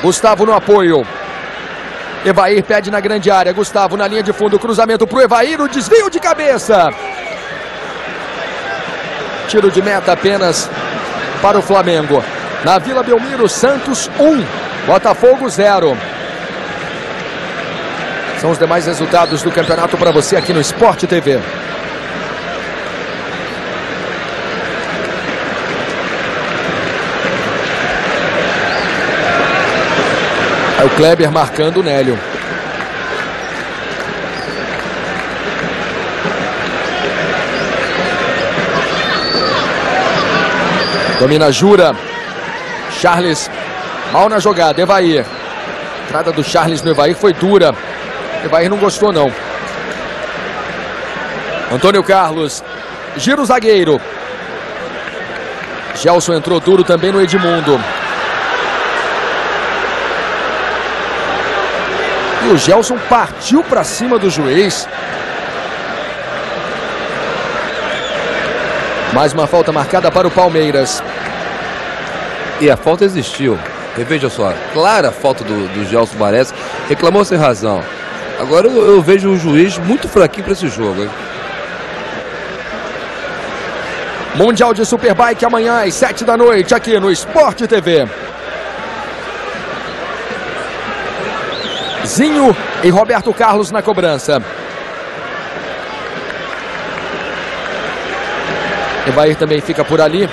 Gustavo no apoio. Evair pede na grande área. Gustavo na linha de fundo. Cruzamento para o Evair. O desvio de cabeça. Tiro de meta apenas para o Flamengo. Na Vila Belmiro, Santos 1. Botafogo 0. São os demais resultados do campeonato para você aqui no Esporte TV. É o Kleber marcando o Nélio. Domina Jura. Charles mal na jogada. Evair. entrada do Charles no Evair foi dura. Evair não gostou, não. Antônio Carlos. Gira o zagueiro. Gelson entrou duro também no Edmundo. E o Gelson partiu para cima do juiz. Mais uma falta marcada para o Palmeiras. E a falta existiu. Veja só, clara falta do, do Gelson Baresi. Reclamou sem razão. Agora eu, eu vejo o juiz muito fraquinho para esse jogo. Hein? Mundial de Superbike amanhã às 7 da noite aqui no Esporte TV. Zinho e Roberto Carlos na cobrança. Evair também fica por ali.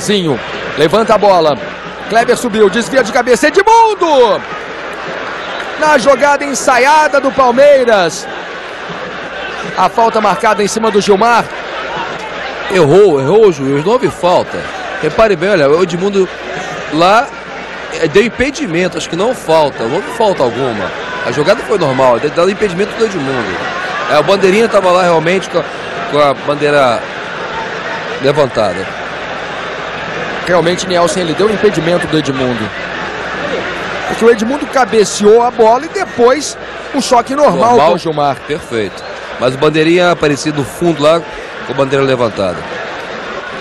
Zinho levanta a bola. Kleber subiu, desvia de cabeça. Edmundo! na jogada ensaiada do Palmeiras. A falta marcada em cima do Gilmar. Errou, errou o juiz, não houve falta. Repare bem, olha, o Edmundo lá deu impedimento, acho que não falta, não houve falta alguma. A jogada foi normal, deu impedimento do Edmundo. É, o bandeirinha estava lá realmente com a, com a bandeira levantada. Realmente, Nielsen, ele deu impedimento do Edmundo. Porque o Edmundo cabeceou a bola e depois o choque normal, normal com o Gilmar. Perfeito. Mas o bandeirinha aparecido no fundo lá com a bandeira levantada.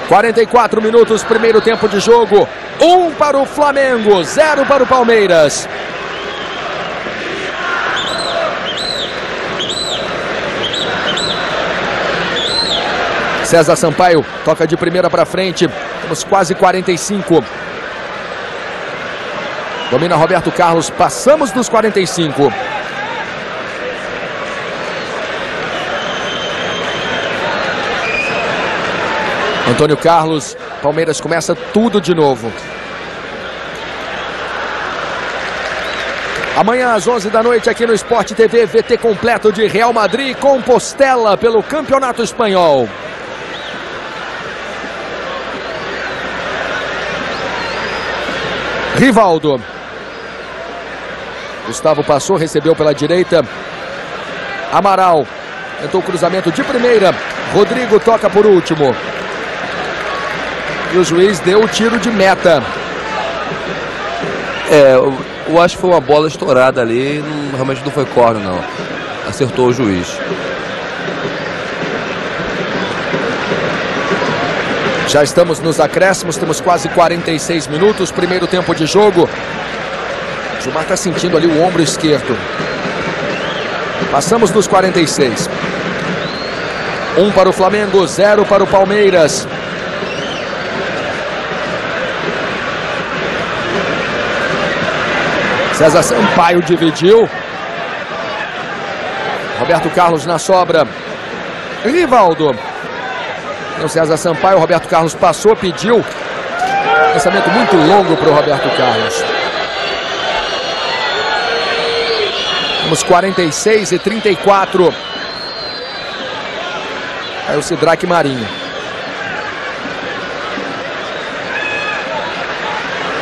44 minutos, primeiro tempo de jogo. Um para o Flamengo, zero para o Palmeiras. César Sampaio toca de primeira para frente. Temos quase 45. Domina Roberto Carlos, passamos dos 45. Antônio Carlos, Palmeiras começa tudo de novo. Amanhã às 11 da noite aqui no Sport TV, VT completo de Real Madrid Compostela pelo Campeonato Espanhol. Rivaldo. Gustavo passou, recebeu pela direita. Amaral. Tentou o cruzamento de primeira. Rodrigo toca por último. E o juiz deu o tiro de meta. É, eu, eu acho que foi uma bola estourada ali. Não, realmente não foi corno, não. Acertou o juiz. Já estamos nos acréscimos, temos quase 46 minutos, primeiro tempo de jogo. Gilmar está sentindo ali o ombro esquerdo. Passamos dos 46. Um para o Flamengo, zero para o Palmeiras. César Sampaio dividiu. Roberto Carlos na sobra. Rivaldo. O César Sampaio, o Roberto Carlos passou, pediu. Pensamento muito longo para o Roberto Carlos. Temos 46 e 34. Aí o Sidraque Marinho.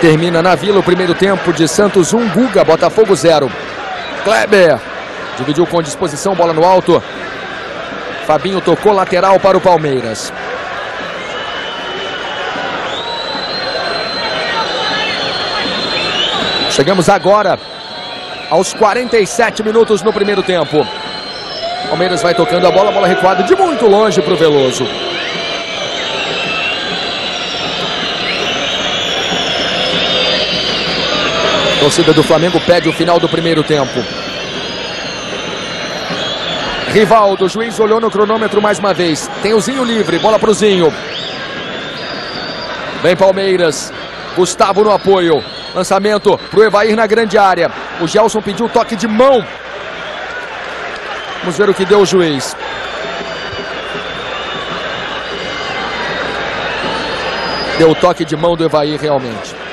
Termina na Vila o primeiro tempo de Santos 1, Guga, Botafogo 0. Kleber dividiu com disposição, bola no alto. Fabinho tocou lateral para o Palmeiras. Chegamos agora aos 47 minutos no primeiro tempo. Palmeiras vai tocando a bola, bola recuada de muito longe para o Veloso. Torcida do Flamengo pede o final do primeiro tempo. Rivaldo, o juiz olhou no cronômetro mais uma vez. Tem o Zinho livre, bola para o Zinho. Vem Palmeiras. Gustavo no apoio. Lançamento para o Evair na grande área. O Gelson pediu toque de mão. Vamos ver o que deu o juiz. Deu o toque de mão do Evair realmente.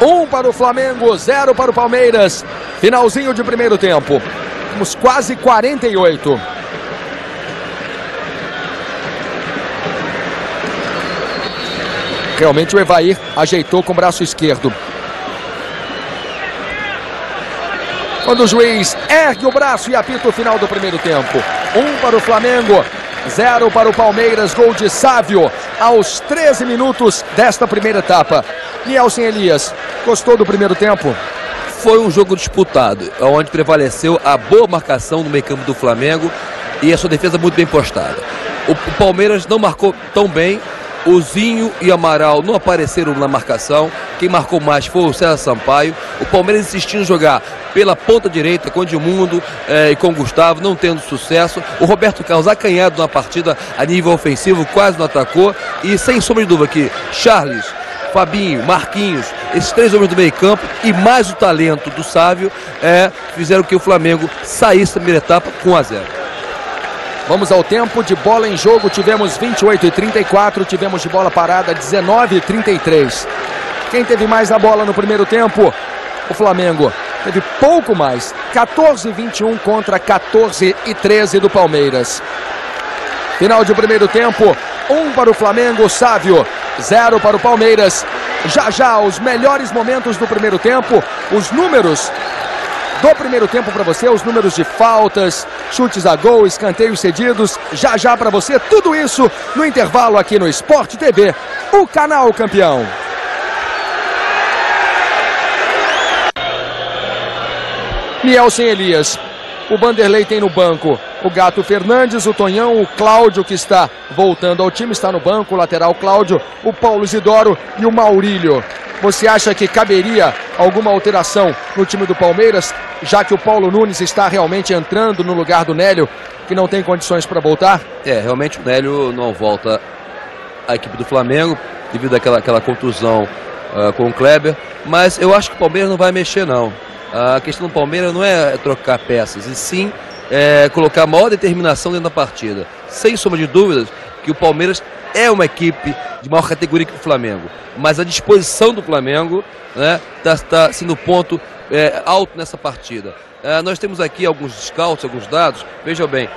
Um para o Flamengo, zero para o Palmeiras. Finalzinho de primeiro tempo. Temos quase 48. Realmente o Evair ajeitou com o braço esquerdo. Quando o juiz ergue o braço e apita o final do primeiro tempo. Um para o Flamengo, zero para o Palmeiras. Gol de Sávio aos 13 minutos desta primeira etapa. Nielsen Elias, gostou do primeiro tempo? Foi um jogo disputado, onde prevaleceu a boa marcação no meio campo do Flamengo e a sua defesa muito bem postada. O, Palmeiras não marcou tão bem, o Zinho e Amaral não apareceram na marcação. Quem marcou mais foi o César Sampaio. O Palmeiras insistindo em jogar pela ponta direita com o Edmundo eh, e com o Gustavo, não tendo sucesso. O Roberto Carlos acanhado na partida a nível ofensivo, quase não atacou. E sem sombra de dúvida que Charles, Fabinho, Marquinhos, esses três homens do meio campo e mais o talento do Sávio eh, fizeram que o Flamengo saísse da primeira etapa com 1 a 0. Vamos ao tempo de bola em jogo. Tivemos 28 e 34, tivemos de bola parada 19 e 33. Quem teve mais a bola no primeiro tempo? O Flamengo. Teve pouco mais. 14 e 21 contra 14 e 13 do Palmeiras. Final de primeiro tempo. Um para o Flamengo, Sávio. Zero para o Palmeiras. Já já os melhores momentos do primeiro tempo. Os números do primeiro tempo para você, os números de faltas, chutes a gol, escanteios cedidos, já já para você, tudo isso no intervalo aqui no Sport TV, o canal campeão. Nielsen Elias, o Vanderlei tem no banco o Gato Fernandes, o Tonhão, o Cláudio que está voltando ao time, está no banco, o lateral Cláudio, o Paulo Isidoro e o Maurílio. Você acha que caberia alguma alteração no time do Palmeiras, já que o Paulo Nunes está realmente entrando no lugar do Nélio, que não tem condições para voltar? É, realmente o Nélio não volta à equipe do Flamengo devido àquela, àquela contusão uh, com o Kleber, mas eu acho que o Palmeiras não vai mexer não. A questão do Palmeiras não é trocar peças, e sim é, colocar maior determinação dentro da partida. Sem sombra de dúvidas que o Palmeiras é uma equipe de maior categoria que o Flamengo, mas a disposição do Flamengo está né, tá, tá sendo ponto é, alto nessa partida. É, nós temos aqui alguns scouts, alguns dados. Vejam bem,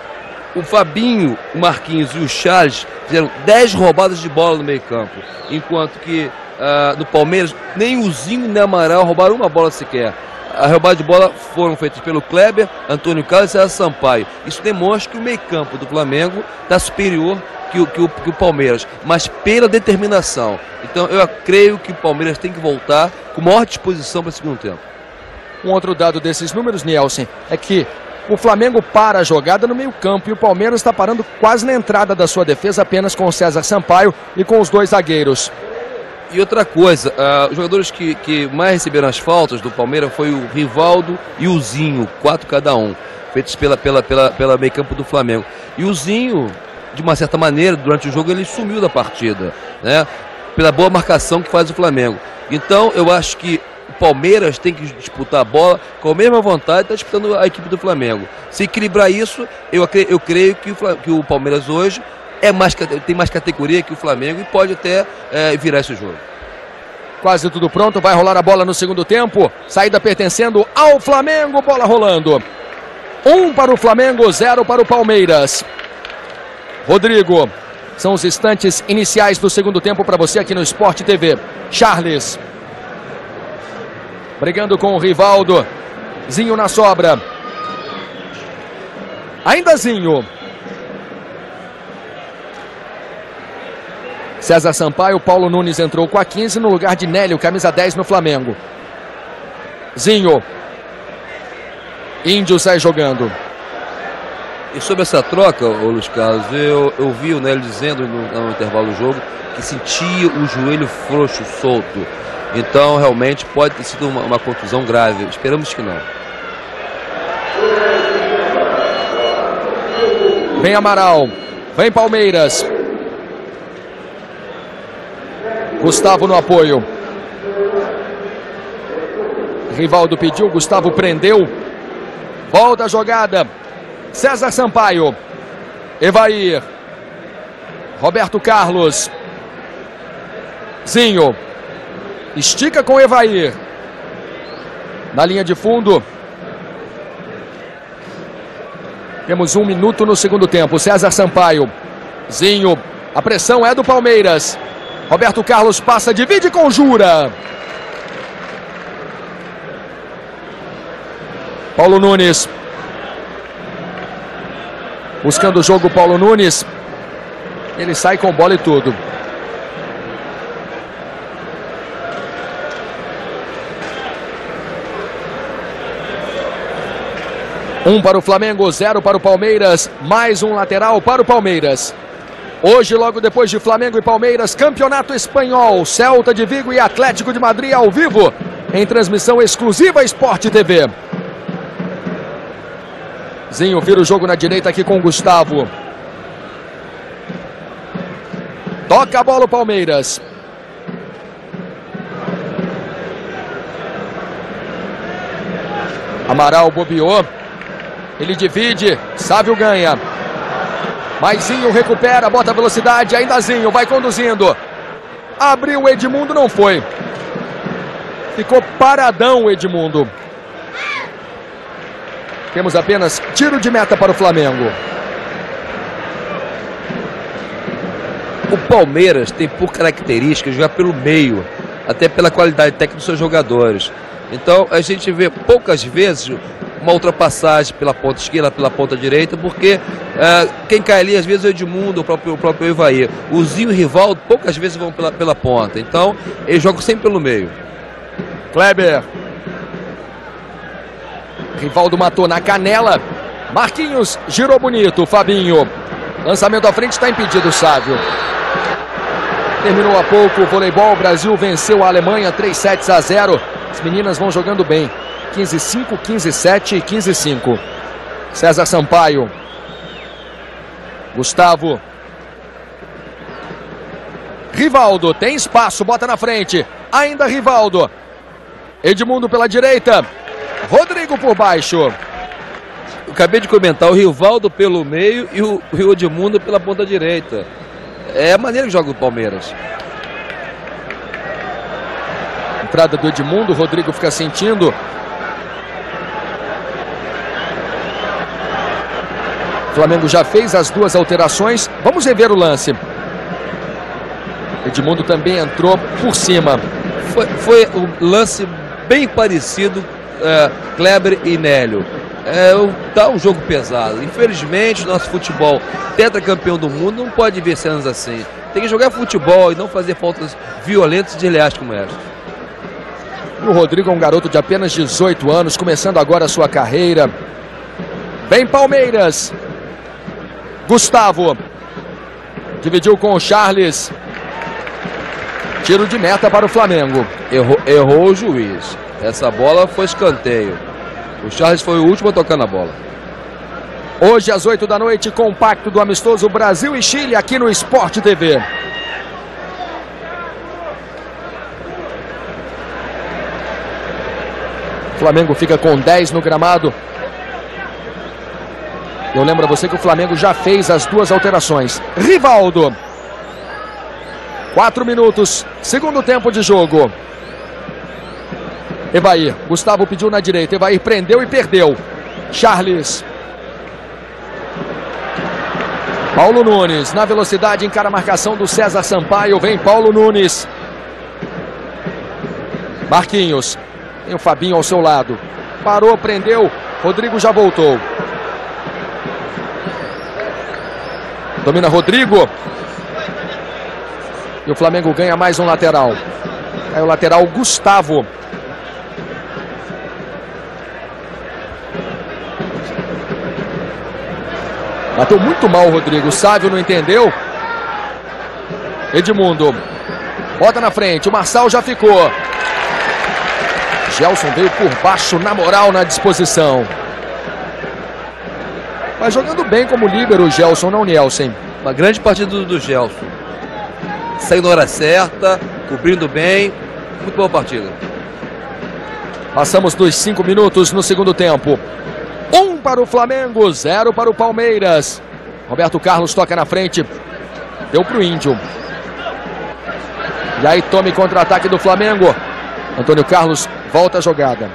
o Fabinho, o Marquinhos e o Charles fizeram 10 roubadas de bola no meio campo, enquanto que uh, no Palmeiras nem o Zinho nem o Amaral roubaram uma bola sequer. A roubada de bola foram feitas pelo Kleber, Antônio Carlos e César Sampaio. Isso demonstra que o meio campo do Flamengo está superior que o, que, o, que o Palmeiras, mas pela determinação. Então eu creio que o Palmeiras tem que voltar com maior disposição para o segundo tempo. Um outro dado desses números, Nielsen, é que o Flamengo para a jogada no meio-campo e o Palmeiras está parando quase na entrada da sua defesa, apenas com o César Sampaio e com os dois zagueiros. E outra coisa, uh, os jogadores que, que mais receberam as faltas do Palmeiras foi o Rivaldo e o Zinho, quatro cada um, feitos pela, pela, pela, pela meio campo do Flamengo. E o Zinho, de uma certa maneira, durante o jogo, ele sumiu da partida, né? Pela boa marcação que faz o Flamengo. Então, eu acho que o Palmeiras tem que disputar a bola com a mesma vontade está disputando a equipe do Flamengo. Se equilibrar isso, eu, eu creio que o, que o Palmeiras hoje é mais, tem mais categoria que o Flamengo e pode até é, virar esse jogo. Quase tudo pronto, vai rolar a bola no segundo tempo. Saída pertencendo ao Flamengo, bola rolando. Um para o Flamengo, zero para o Palmeiras. Rodrigo, são os instantes iniciais do segundo tempo para você aqui no Sport TV. Charles. Brigando com o Rivaldo. Zinho na sobra. Ainda Zinho. César Sampaio, Paulo Nunes entrou com a 15 no lugar de Nélio, camisa 10 no Flamengo. Zinho. Índio sai jogando. E sobre essa troca, ô Luiz Carlos, eu, eu vi o Nélio dizendo no, no intervalo do jogo que sentia o joelho frouxo, solto. Então, realmente, pode ter sido uma, uma contusão grave. Esperamos que não. Vem Amaral. Vem Palmeiras. Gustavo no apoio. Rivaldo pediu, Gustavo prendeu. Volta a jogada. César Sampaio. Evair. Roberto Carlos. Zinho. Estica com Evair. Na linha de fundo. Temos um minuto no segundo tempo. César Sampaio. Zinho. A pressão é do Palmeiras. Roberto Carlos passa, divide com Jura. Paulo Nunes. Buscando o jogo, Paulo Nunes. Ele sai com bola e tudo. Um para o Flamengo, zero para o Palmeiras. Mais um lateral para o Palmeiras. Hoje, logo depois de Flamengo e Palmeiras, Campeonato Espanhol, Celta de Vigo e Atlético de Madrid ao vivo, em transmissão exclusiva Sport TV. Zinho vira o jogo na direita aqui com Gustavo. Toca a bola o Palmeiras. Amaral bobeou. Ele divide. Sávio ganha. Maisinho recupera, bota velocidade, ainda Zinho, vai conduzindo. Abriu o Edmundo, não foi. Ficou paradão o Edmundo. Temos apenas tiro de meta para o Flamengo. O Palmeiras tem por característica jogar pelo meio, até pela qualidade técnica dos seus jogadores. Então a gente vê poucas vezes uma ultrapassagem pela ponta esquerda, pela ponta direita, porque uh, quem cai ali às vezes é o Edmundo, o próprio, o próprio Ivaí. O Zinho e o Rivaldo poucas vezes vão pela, pela ponta, então eles jogam sempre pelo meio. Kleber. Rivaldo matou na canela. Marquinhos girou bonito. Fabinho. Lançamento à frente está impedido, Sávio. Terminou há pouco o voleibol. O Brasil venceu a Alemanha 3 sets a 0. As meninas vão jogando bem. 15-5, 15-7 e 15-5. César Sampaio. Gustavo. Rivaldo tem espaço, bota na frente. Ainda Rivaldo. Edmundo pela direita. Rodrigo por baixo. Eu acabei de comentar o Rivaldo pelo meio e o, o Edmundo pela ponta direita. É a maneira que joga o Palmeiras. Entrada do Edmundo, o Rodrigo fica sentindo. O Flamengo já fez as duas alterações. Vamos rever o lance. Edmundo também entrou por cima. Foi, foi um lance bem parecido, é, Kleber e Nélio. É, tá um jogo pesado. Infelizmente, nosso futebol tetracampeão do mundo não pode ver cenas assim. Tem que jogar futebol e não fazer faltas violentas e desleais como essa. O Rodrigo é um garoto de apenas 18 anos, começando agora a sua carreira. Vem Palmeiras. Gustavo. Dividiu com o Charles. Tiro de meta para o Flamengo. Errou, errou o juiz. Essa bola foi escanteio. O Charles foi o último a tocar na bola. Hoje às 8 da noite, compacto do amistoso Brasil e Chile aqui no Esporte TV. Flamengo fica com 10 no gramado. Eu lembro a você que o Flamengo já fez as duas alterações. Rivaldo. Quatro minutos, segundo tempo de jogo. Evair, Gustavo pediu na direita, Evair prendeu e perdeu. Charles. Paulo Nunes, na velocidade, encara a marcação do César Sampaio, vem Paulo Nunes. Marquinhos, tem o Fabinho ao seu lado. Parou, prendeu, Rodrigo já voltou. Domina Rodrigo, e o Flamengo ganha mais um lateral. É o lateral Gustavo. Bateu muito mal o Rodrigo. Sávio não entendeu. Edmundo. Bota na frente. O Marçal já ficou. Gelson veio por baixo, na moral, na disposição. Mas jogando bem como líbero o Gelson, não Nielsen. Uma grande partida do, do Gelson saindo na hora certa, cobrindo bem. Muito boa partida. Passamos dos cinco minutos no segundo tempo. Um para o Flamengo, zero para o Palmeiras. Roberto Carlos toca na frente. Deu para o Índio. E aí tome contra-ataque do Flamengo. Antônio Carlos volta a jogada.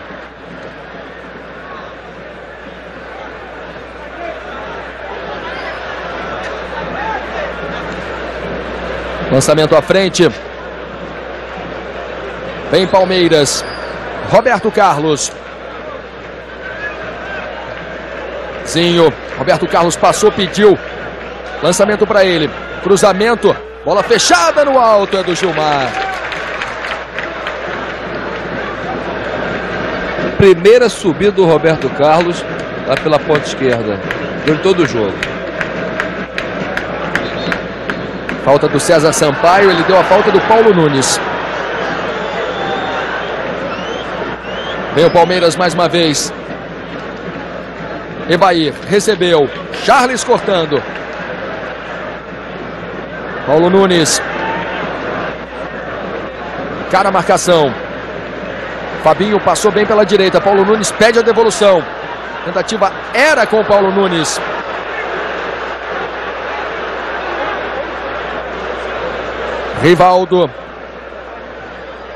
Lançamento à frente. Vem Palmeiras. Roberto Carlos. Zinho. Roberto Carlos passou, pediu. Lançamento para ele. Cruzamento. Bola fechada no alto. É do Gilmar. Primeira subida do Roberto Carlos lá pela ponta esquerda. Deu todo o jogo. Falta do César Sampaio, ele deu a falta do Paulo Nunes. Vem o Palmeiras mais uma vez. Evair recebeu. Charles cortando. Paulo Nunes. Cara a marcação. Fabinho passou bem pela direita. Paulo Nunes pede a devolução. Tentativa era com o Paulo Nunes. Rivaldo.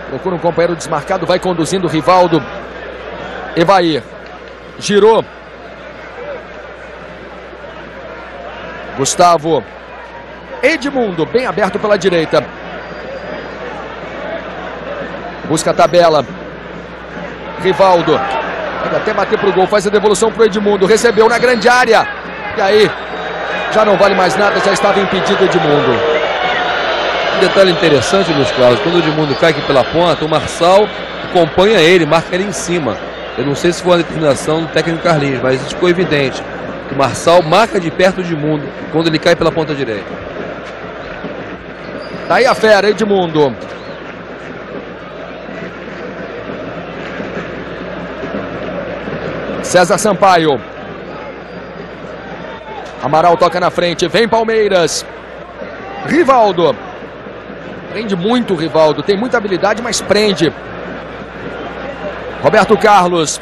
Procura um companheiro desmarcado, vai conduzindo Rivaldo. Evair. Girou. Gustavo. Edmundo, bem aberto pela direita. Busca a tabela. Rivaldo. Pode até bater para o gol, faz a devolução para o Edmundo. Recebeu na grande área. E aí, já não vale mais nada, já estava impedido Edmundo. Um detalhe interessante, Luiz Carlos, quando o Edmundo cai aqui pela ponta, o Marçal acompanha ele, marca ele em cima. Eu não sei se foi uma determinação do técnico Carlinhos, mas isso ficou evidente. O Marçal marca de perto o Edmundo quando ele cai pela ponta direita. Tá aí a fera, Edmundo. César Sampaio. Amaral toca na frente, vem Palmeiras. Rivaldo. Prende muito o Rivaldo. Tem muita habilidade, mas prende. Roberto Carlos.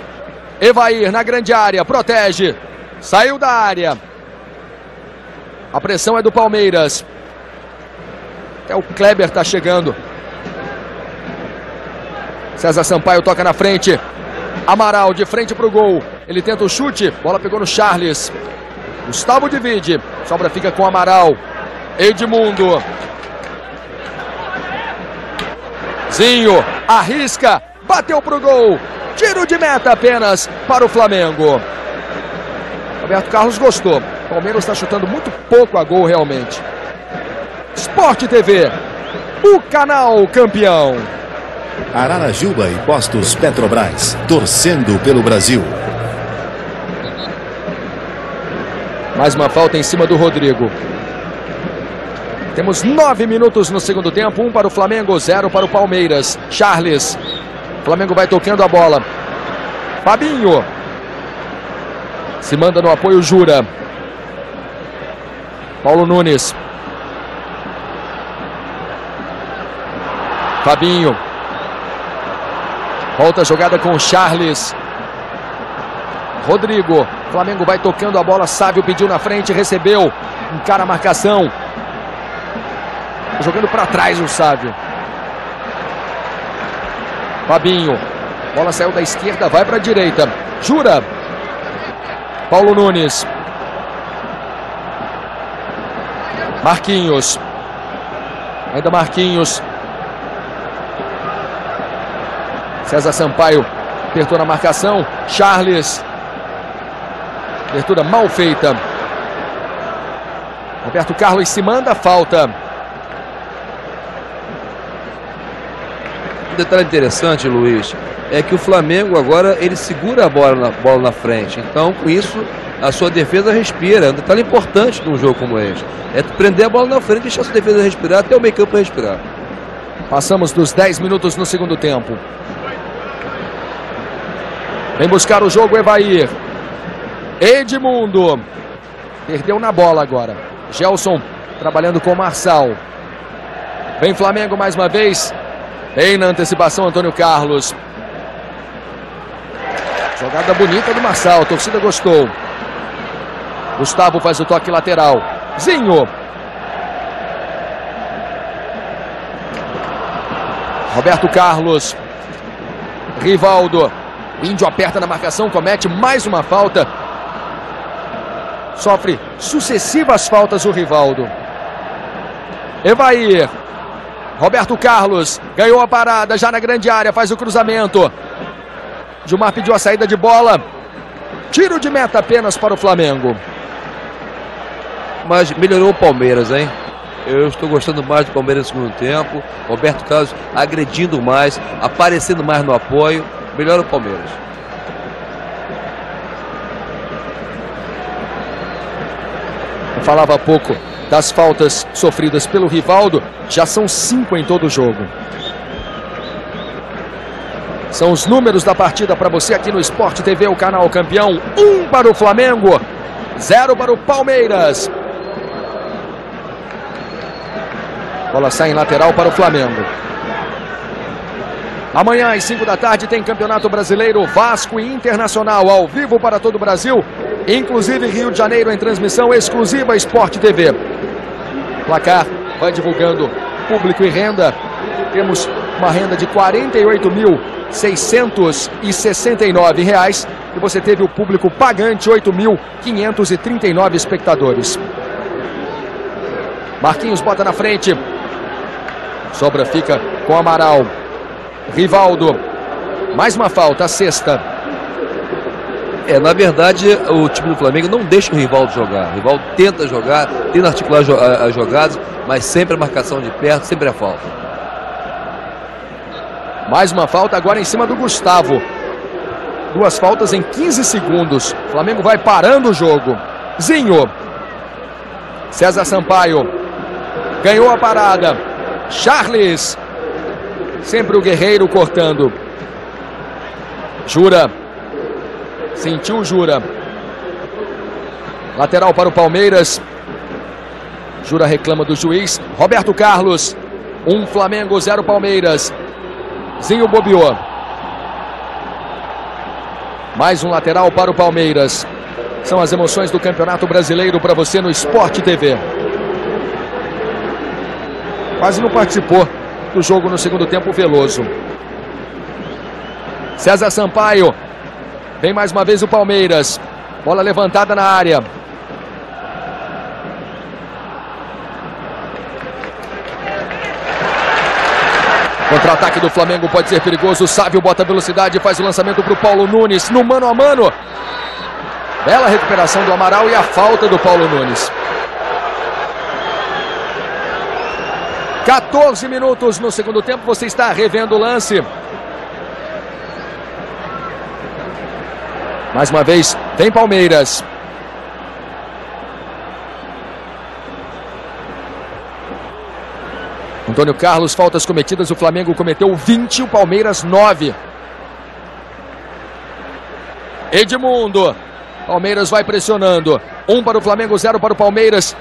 Evair na grande área. Protege. Saiu da área. A pressão é do Palmeiras. Até o Kleber está chegando. César Sampaio toca na frente. Amaral de frente para o gol. Ele tenta o chute. Bola pegou no Charles. Gustavo divide. Sobra fica com Amaral. Edmundo. Zinho arrisca. Bateu para o gol. Tiro de meta apenas para o Flamengo. Roberto Carlos gostou. Palmeiras está chutando muito pouco a gol realmente. Esporte TV. O canal campeão. Ararajuba e Postos Petrobras, torcendo pelo Brasil. Mais uma falta em cima do Rodrigo. Temos nove minutos no segundo tempo. Um para o Flamengo, zero para o Palmeiras. Charles. Flamengo vai tocando a bola. Fabinho. Se manda no apoio, Jura. Paulo Nunes. Fabinho. Volta a jogada com o Charles. Rodrigo. Flamengo vai tocando a bola. Sávio pediu na frente, recebeu. Encara a marcação. Jogando para trás o Sávio. Fabinho. Bola saiu da esquerda, vai para a direita. Jura. Paulo Nunes. Marquinhos. Ainda Marquinhos. César Sampaio apertou na marcação. Charles. Abertura mal feita. Roberto Carlos se manda a falta. Um detalhe interessante, Luiz, é que o Flamengo agora ele segura a bola na, bola na frente. Então, com isso, a sua defesa respira. É um detalhe importante num jogo como este. É prender a bola na frente e deixar a sua defesa respirar até o meio campo respirar. Passamos dos 10 minutos no segundo tempo. Vem buscar o jogo Evair. Edmundo. Perdeu na bola agora. Gelson trabalhando com Marçal. Vem Flamengo mais uma vez. Vem na antecipação Antônio Carlos. Jogada bonita do Marçal. A torcida gostou. Gustavo faz o toque lateral. Zinho. Roberto Carlos. Rivaldo. Índio aperta na marcação, comete mais uma falta. Sofre sucessivas faltas o Rivaldo. Evair. Roberto Carlos ganhou a parada já na grande área, faz o cruzamento. Gilmar pediu a saída de bola. Tiro de meta apenas para o Flamengo. Mas melhorou o Palmeiras, hein? Eu estou gostando mais do Palmeiras no segundo tempo. Roberto Carlos agredindo mais, aparecendo mais no apoio. Melhora o Palmeiras. Falava há pouco das faltas sofridas pelo Rivaldo. Já são cinco em todo o jogo. São os números da partida para você aqui no Esporte TV, o canal campeão. Um para o Flamengo, zero para o Palmeiras. Bola sai em lateral para o Flamengo. Amanhã, às 5 da tarde, tem Campeonato Brasileiro Vasco e Internacional ao vivo para todo o Brasil, inclusive Rio de Janeiro em transmissão exclusiva Esporte TV. Placar vai divulgando público e renda. Temos uma renda de R$ 48.669 e você teve o público pagante 8.539 espectadores. Marquinhos bota na frente. Sobra fica com Amaral. Rivaldo. Mais uma falta, a sexta. É, na verdade, o time do Flamengo não deixa o Rivaldo jogar. O Rivaldo tenta jogar, tenta articular as jogadas, mas sempre a marcação de perto, sempre a falta. Mais uma falta agora em cima do Gustavo. Duas faltas em 15 segundos. O Flamengo vai parando o jogo. Zinho. César Sampaio. Ganhou a parada. Charles. Sempre o Guerreiro cortando. Jura. Sentiu Jura. Lateral para o Palmeiras. Jura reclama do juiz. Roberto Carlos. Um Flamengo, zero Palmeiras. Zinho bobeou. Mais um lateral para o Palmeiras. São as emoções do Campeonato Brasileiro para você no Esporte TV. Quase não participou do jogo no segundo tempo, Veloso. César Sampaio. Vem mais uma vez o Palmeiras. Bola levantada na área. Contra-ataque do Flamengo pode ser perigoso. Sávio bota velocidade, faz o lançamento para o Paulo Nunes no mano a mano. Bela recuperação do Amaral e a falta do Paulo Nunes. 14 minutos no segundo tempo, você está revendo o lance. Mais uma vez, vem Palmeiras. Antônio Carlos, faltas cometidas, o Flamengo cometeu 20, o Palmeiras 9. Edmundo. Palmeiras vai pressionando. Um para o Flamengo, zero para o Palmeiras.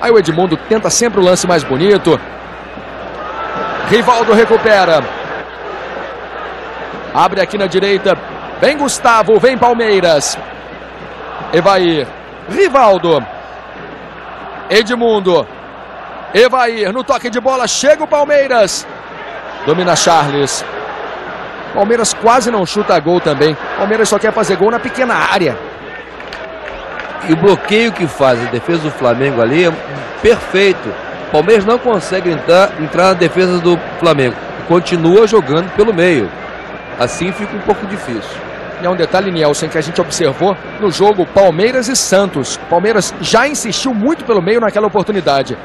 Aí o Edmundo tenta sempre o lance mais bonito. Rivaldo recupera. Abre aqui na direita. Vem Gustavo, vem Palmeiras. Evair. Rivaldo. Edmundo. Evair no toque de bola. Chega o Palmeiras. Domina Charles. Palmeiras quase não chuta gol também. Palmeiras só quer fazer gol na pequena área. E o bloqueio que faz a defesa do Flamengo ali é perfeito. Palmeiras não consegue entrar, entrar na defesa do Flamengo. Continua jogando pelo meio. Assim fica um pouco difícil. E é um detalhe, Nielsen, que a gente observou no jogo Palmeiras e Santos. Palmeiras já insistiu muito pelo meio naquela oportunidade.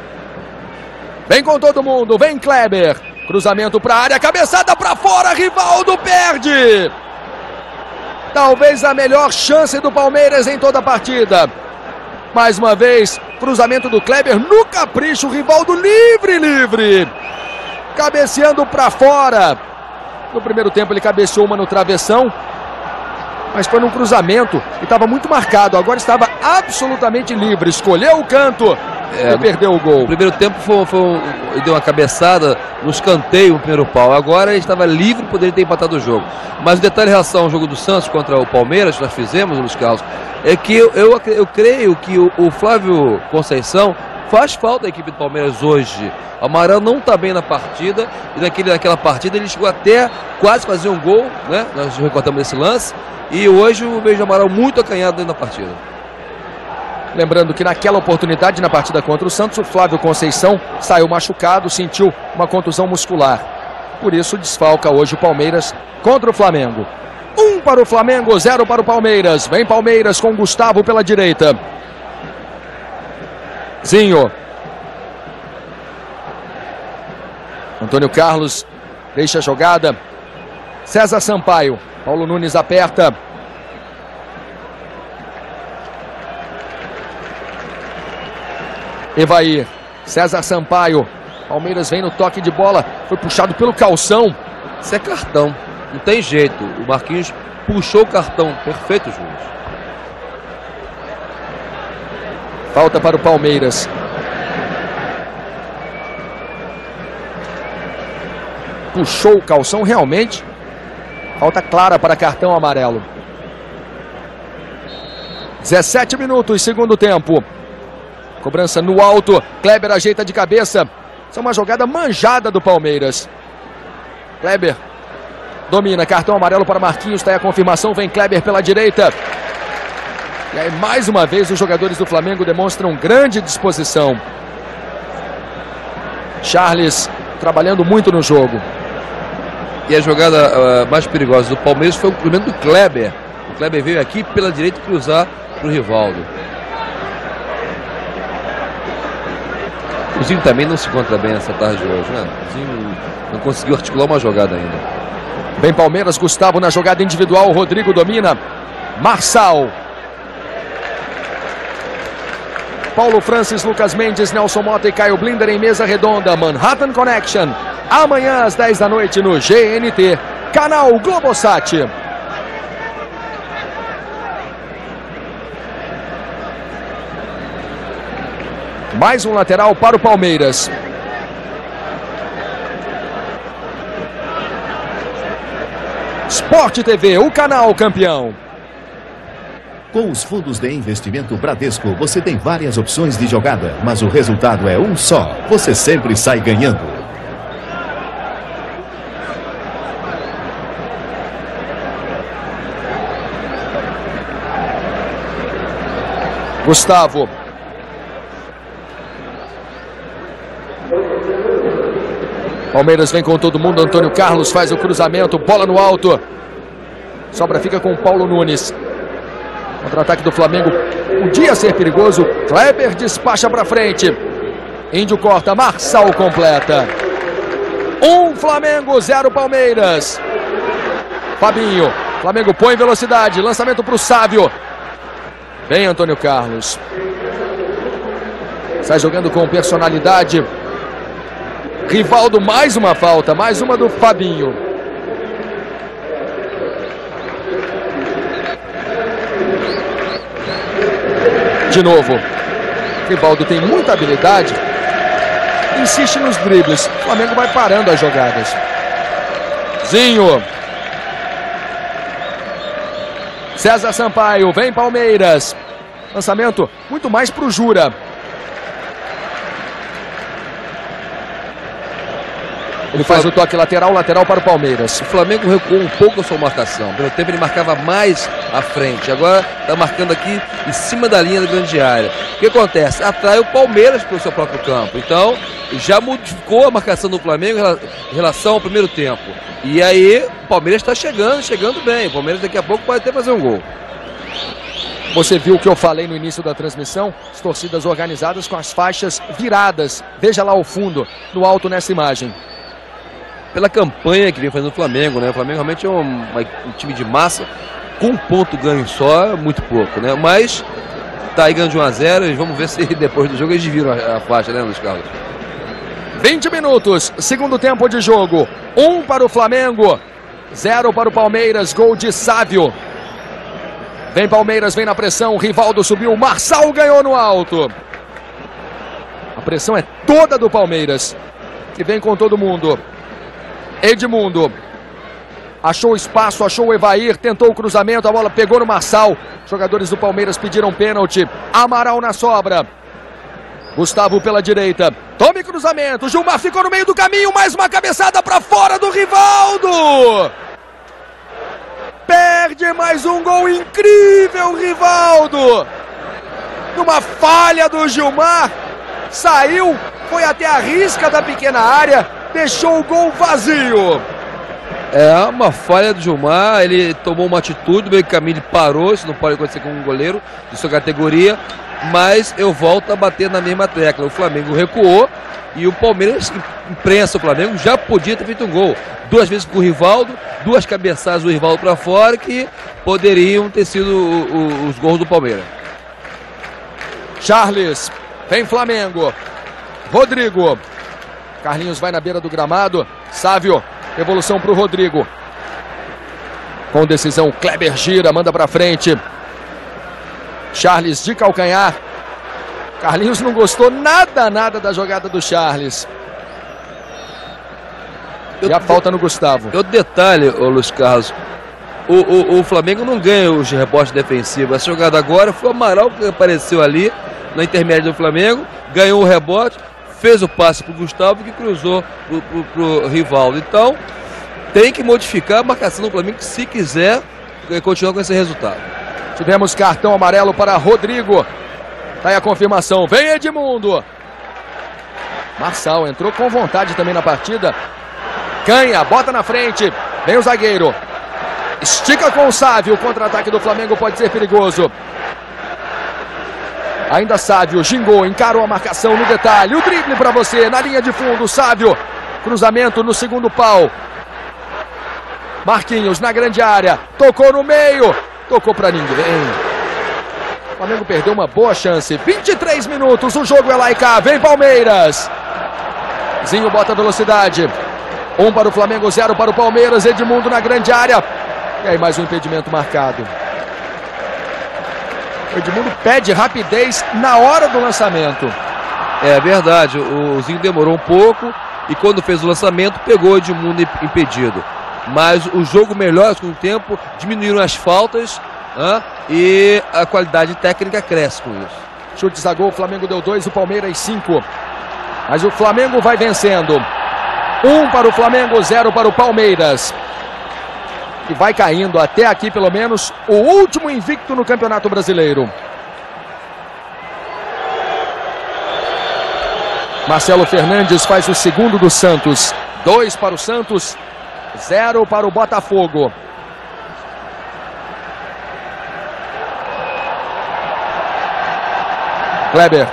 Vem com todo mundo, vem Kleber. Cruzamento para área, cabeçada para fora, Rivaldo perde. Talvez a melhor chance do Palmeiras em toda a partida. Mais uma vez, cruzamento do Kleber no capricho, Rivaldo livre, livre. Cabeceando para fora. No primeiro tempo ele cabeceou uma no travessão, mas foi num cruzamento e estava muito marcado. Agora estava absolutamente livre. Escolheu o canto é, e perdeu o gol. No primeiro tempo foi, foi um, deu uma cabeçada no escanteio no primeiro pau. Agora ele estava livre, poderia ter empatado o jogo. Mas o detalhe em relação ao jogo do Santos contra o Palmeiras, nós fizemos, Luiz Carlos, é que eu, eu, eu creio que o, o Flávio Conceição faz falta a equipe do Palmeiras hoje. O Amaral não está bem na partida e naquele, naquela partida ele chegou até quase fazer um gol, né? Nós recordamos esse lance. E hoje o Beijo Amaral muito acanhado dentro da partida. Lembrando que naquela oportunidade, na partida contra o Santos, o Flávio Conceição saiu machucado, sentiu uma contusão muscular. Por isso, desfalca hoje o Palmeiras contra o Flamengo. Um para o Flamengo, zero para o Palmeiras. Vem Palmeiras com Gustavo pela direita. Zinho. Antônio Carlos deixa a jogada. César Sampaio. Paulo Nunes aperta. Evair. César Sampaio. Palmeiras vem no toque de bola. Foi puxado pelo calção. Isso é cartão. Não tem jeito. O Marquinhos puxou o cartão. Perfeito, Júlio. Falta para o Palmeiras. Puxou o calção realmente. Falta clara para cartão amarelo. 17 minutos, segundo tempo. Cobrança no alto. Kleber ajeita de cabeça. Isso é uma jogada manjada do Palmeiras. Kleber domina. Cartão amarelo para Marquinhos. Está aí a confirmação. Vem Kleber pela direita. E aí, mais uma vez, os jogadores do Flamengo demonstram grande disposição. Charles trabalhando muito no jogo. E a jogada uh, mais perigosa do Palmeiras foi o cruzamento do Kleber. O Kleber veio aqui pela direita cruzar para o Rivaldo. O Zinho também não se encontra bem nessa tarde de hoje, né? O Zinho não conseguiu articular uma jogada ainda. Vem Palmeiras, Gustavo na jogada individual, Rodrigo domina. Marçal Paulo Francis, Lucas Mendes, Nelson Mota e Caio Blinder em mesa redonda. Manhattan Connection. Amanhã às 10 da noite no GNT, canal Globosat. Mais um lateral para o Palmeiras. Sport TV, o canal campeão. Com os fundos de investimento Bradesco, você tem várias opções de jogada, mas o resultado é um só. Você sempre sai ganhando. Gustavo. Palmeiras vem com todo mundo. Antônio Carlos faz o cruzamento. Bola no alto. Sobra fica com Paulo Nunes. Contra-ataque do Flamengo. Podia ser perigoso. Kleber despacha para frente. Índio corta. Marçal completa. Um Flamengo, zero Palmeiras. Fabinho. Flamengo põe velocidade. Lançamento para o Sávio. Vem Antônio Carlos. Sai jogando com personalidade. Rivaldo, mais uma falta, mais uma do Fabinho. De novo. Rivaldo tem muita habilidade. Insiste nos dribles. O Flamengo vai parando as jogadas. Zinho. César Sampaio, vem Palmeiras. Lançamento muito mais para o Jura. Ele faz o toque lateral, lateral para o Palmeiras. O Flamengo recuou um pouco a sua marcação. Pelo tempo ele marcava mais à frente. Agora está marcando aqui em cima da linha da grande área. O que acontece? Atrai o Palmeiras para o seu próprio campo. Então, já modificou a marcação do Flamengo em relação ao primeiro tempo. E aí, o Palmeiras está chegando, chegando bem. O Palmeiras daqui a pouco pode até fazer um gol. Você viu o que eu falei no início da transmissão? As torcidas organizadas com as faixas viradas. Veja lá ao fundo, no alto nessa imagem pela campanha que vem fazendo o Flamengo, né? O Flamengo realmente é um, um time de massa, com um ponto ganho só, muito pouco, né? Mas tá aí ganhando de 1 a 0 e vamos ver se depois do jogo eles viram a, a faixa, né, Luiz Carlos? 20 minutos, segundo tempo de jogo. Um para o Flamengo, zero para o Palmeiras, gol de Sávio. Vem Palmeiras, vem na pressão, Rivaldo subiu, Marçal ganhou no alto. A pressão é toda do Palmeiras, que vem com todo mundo. Edmundo. Achou espaço, achou o Evair, tentou o cruzamento, a bola pegou no Marçal. Jogadores do Palmeiras pediram pênalti. Amaral na sobra. Gustavo pela direita. Tome cruzamento. Gilmar ficou no meio do caminho. Mais uma cabeçada para fora do Rivaldo. Perde mais um gol incrível, Rivaldo. Numa falha do Gilmar. Saiu, foi até a risca da pequena área deixou o gol vazio. É uma falha do Gilmar, ele tomou uma atitude, meio caminho ele parou, isso não pode acontecer com um goleiro de sua categoria, mas eu volto a bater na mesma tecla. O Flamengo recuou e o Palmeiras, imprensa o Flamengo, já podia ter feito um gol. Duas vezes com o Rivaldo, duas cabeçadas do Rivaldo para fora que poderiam ter sido o, o, os gols do Palmeiras. Charles, vem Flamengo. Rodrigo, Carlinhos vai na beira do gramado. Sávio, evolução para o Rodrigo. Com decisão, Kleber gira, manda para frente. Charles de calcanhar. Carlinhos não gostou nada, nada da jogada do Charles. Eu, e a falta no Gustavo. O detalhe, ô Luiz Carlos, o, o, o, Flamengo não ganha os rebotes defensivos. Essa jogada agora foi o Amaral que apareceu ali na intermédia do Flamengo, ganhou o rebote, fez o passe para o Gustavo que cruzou para o Rivaldo. Então, tem que modificar a marcação do Flamengo se quiser eh, continuar com esse resultado. Tivemos cartão amarelo para Rodrigo. Tá aí a confirmação. Vem Edmundo. Marçal entrou com vontade também na partida. Canha, bota na frente. Vem o zagueiro. Estica com o Sávio. O contra-ataque do Flamengo pode ser perigoso. Ainda Sávio, gingou, encarou a marcação no detalhe. O drible para você, na linha de fundo, Sávio. Cruzamento no segundo pau. Marquinhos na grande área. Tocou no meio. Tocou para ninguém. O Flamengo perdeu uma boa chance. 23 minutos, o jogo é lá e cá. Vem Palmeiras. Zinho bota velocidade. Um para o Flamengo, zero para o Palmeiras. Edmundo na grande área. E aí mais um impedimento marcado. O Edmundo pede rapidez na hora do lançamento. É verdade, o Zinho demorou um pouco e quando fez o lançamento pegou o Edmundo impedido. mas o jogo melhora com o tempo, diminuíram as faltas né? e a qualidade técnica cresce com isso. Chutes a gol, o Flamengo deu dois, o Palmeiras cinco. Mas o Flamengo vai vencendo. Um para o Flamengo, zero para o Palmeiras. E vai caindo até aqui, pelo menos, o último invicto no Campeonato Brasileiro. Marcelo Fernandes faz o segundo do Santos. Dois para o Santos, zero para o Botafogo. Kleber.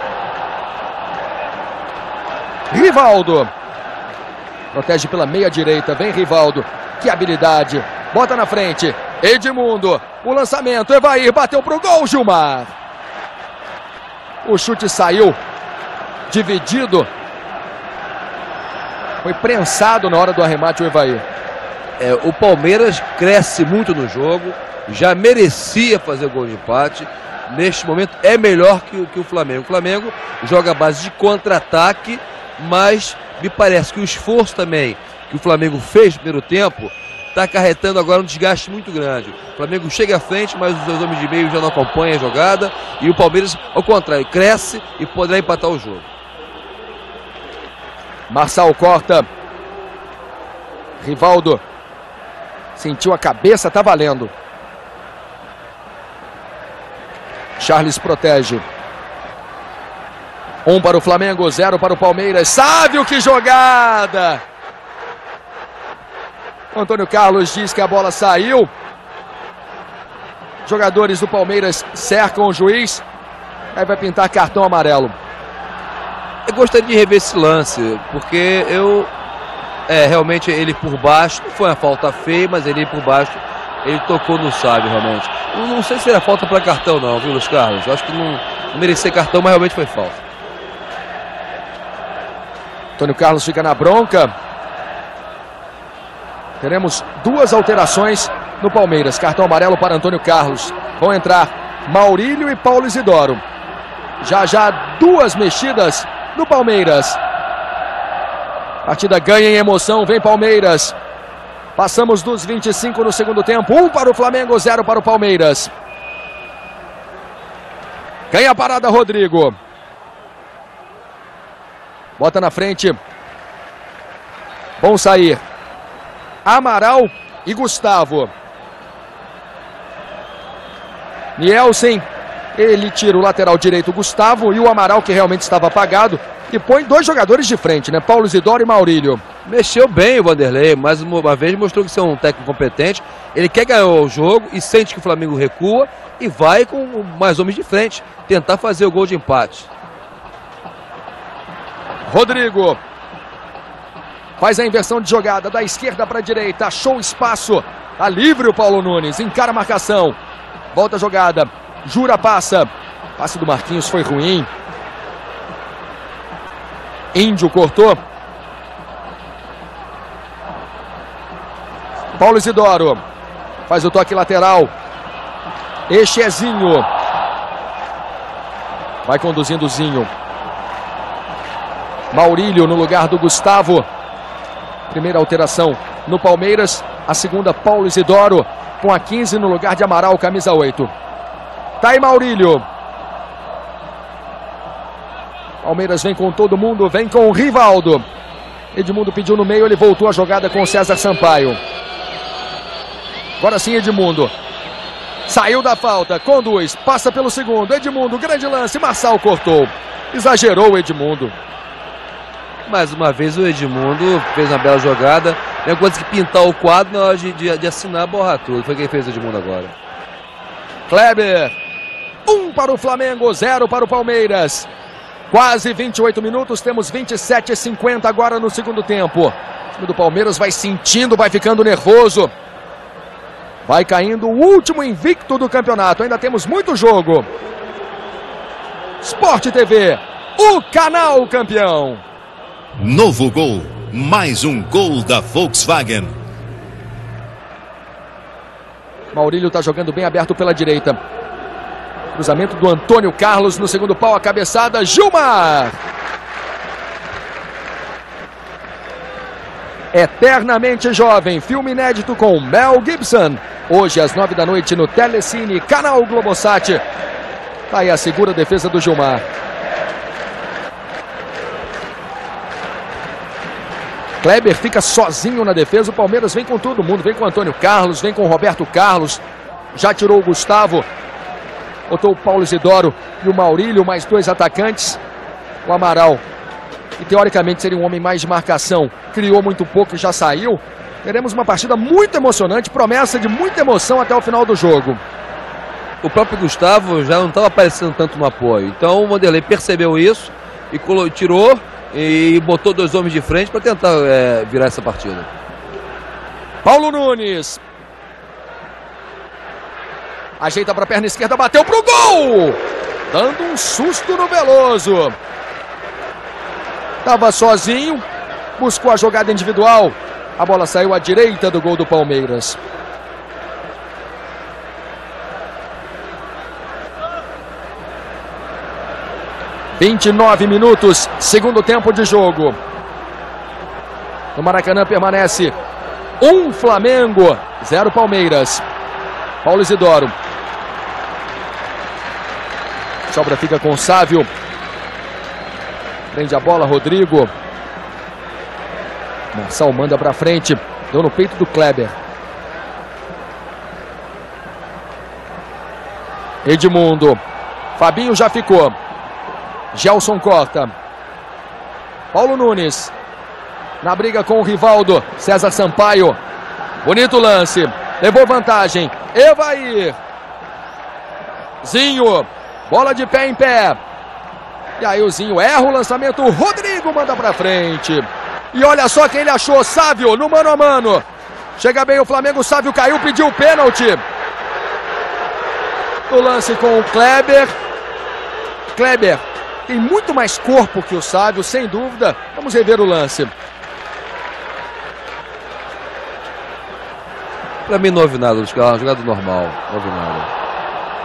Rivaldo. Protege pela meia direita. Vem Rivaldo. Que habilidade. Bota na frente. Edmundo. O lançamento. Evair bateu pro gol, Gilmar. O chute saiu. Dividido. Foi prensado na hora do arremate o Evair. É, o Palmeiras cresce muito no jogo. Já merecia fazer gol de empate neste momento é melhor que, que o Flamengo. O Flamengo joga a base de contra-ataque, mas me parece que o esforço também que o Flamengo fez no primeiro tempo está acarretando agora um desgaste muito grande. O Flamengo chega à frente, mas os dois homens de meio já não acompanham a jogada e o Palmeiras, ao contrário, cresce e poderá empatar o jogo. Marçal corta. Rivaldo sentiu a cabeça, tá valendo. Charles protege. Um para o Flamengo, zero para o Palmeiras. Sávio, que jogada! Antônio Carlos diz que a bola saiu. Jogadores do Palmeiras cercam o juiz. Aí vai pintar cartão amarelo. Eu gostaria de rever esse lance, porque eu. É, realmente ele por baixo, não foi uma falta feia, mas ele por baixo ele tocou no sábio, realmente. Eu não sei se era falta para cartão, não, viu, Luiz Carlos? Eu acho que não, não merecia cartão, mas realmente foi falta. Antônio Carlos fica na bronca. Teremos duas alterações no Palmeiras. Cartão amarelo para Antônio Carlos. Vão entrar Maurílio e Paulo Isidoro. Já já duas mexidas no Palmeiras. Partida ganha em emoção. Vem Palmeiras. Passamos dos 25 no segundo tempo. Um para o Flamengo, zero para o Palmeiras. Ganha a parada, Rodrigo. Bota na frente. Bom sair. Amaral e Gustavo. Nielsen. Ele tira o lateral direito, Gustavo, e o Amaral, que realmente estava apagado. E põe dois jogadores de frente, né? Paulo Isidoro e Maurílio. Mexeu bem o Vanderlei, mais uma vez mostrou que é um técnico competente. Ele quer ganhar o jogo e sente que o Flamengo recua e vai com mais homens de frente tentar fazer o gol de empate. Rodrigo faz a inversão de jogada da esquerda para a direita, achou espaço, tá livre o Paulo Nunes, encara a marcação, volta a jogada, Jura passa, passe do Marquinhos foi ruim. Índio cortou, Paulo Isidoro. Faz o toque lateral. Echezinho. Vai conduzindo o Zinho. Maurílio no lugar do Gustavo. Primeira alteração no Palmeiras. A segunda, Paulo Isidoro. Com a 15 no lugar de Amaral, camisa 8. Tá aí Maurílio. Palmeiras vem com todo mundo, vem com o Rivaldo. Edmundo pediu no meio, ele voltou a jogada com o César Sampaio. Agora sim, Edmundo. Saiu da falta, conduz, passa pelo segundo. Edmundo, grande lance, Marçal cortou. Exagerou o Edmundo. Mais uma vez o Edmundo fez uma bela jogada. Tem coisa que pintar o quadro na hora de, de, de assinar, borrar tudo. Foi quem fez o Edmundo agora. Kleber. Um para o Flamengo, zero para o Palmeiras. Quase 28 minutos, temos 27 e 50 agora no segundo tempo. O time do Palmeiras vai sentindo, vai ficando nervoso. Vai caindo o último invicto do campeonato. Ainda temos muito jogo. Sport TV, o canal campeão. Novo gol. Mais um gol da Volkswagen. Maurílio está jogando bem aberto pela direita. Cruzamento do Antônio Carlos no segundo pau, a cabeçada, Gilmar. Eternamente Jovem, filme inédito com Mel Gibson. Hoje às nove da noite no Telecine, canal Globosat. Tá aí a segura defesa do Gilmar. Kleber fica sozinho na defesa. O Palmeiras vem com todo mundo. Vem com o Antônio Carlos, vem com o Roberto Carlos. Já tirou o Gustavo. Botou o Paulo Isidoro e o Maurílio, mais dois atacantes. O Amaral, que teoricamente seria um homem mais de marcação, criou muito pouco e já saiu. Teremos uma partida muito emocionante, promessa de muita emoção até o final do jogo. O próprio Gustavo já não estava aparecendo tanto no apoio. Então o Vanderlei percebeu isso e tirou e botou dois homens de frente para tentar é, virar essa partida. Paulo Nunes. Ajeita para a perna esquerda, bateu para o gol! Dando um susto no Veloso. Estava sozinho, buscou a jogada individual. A bola saiu à direita do gol do Palmeiras. Vinte e nove minutos, segundo tempo de jogo. No Maracanã permanece um Flamengo, zero Palmeiras. Paulo Isidoro. Sobra fica com o Sávio. Prende a bola, Rodrigo. Marçal manda para frente. Deu no peito do Kleber. Edmundo. Fabinho já ficou. Gelson corta. Paulo Nunes. Na briga com o Rivaldo. César Sampaio. Bonito lance. Levou vantagem. Evair. Zinho. Bola de pé em pé. E aí o Zinho erra o lançamento. Rodrigo manda pra frente. E olha só quem ele achou. Sávio no mano a mano. Chega bem o Flamengo. Sávio caiu, pediu o pênalti. O lance com o Kleber. Kleber tem muito mais corpo que o Sávio, sem dúvida. Vamos rever o lance. Pra mim não houve nada, uma jogada normal. Não houve nada.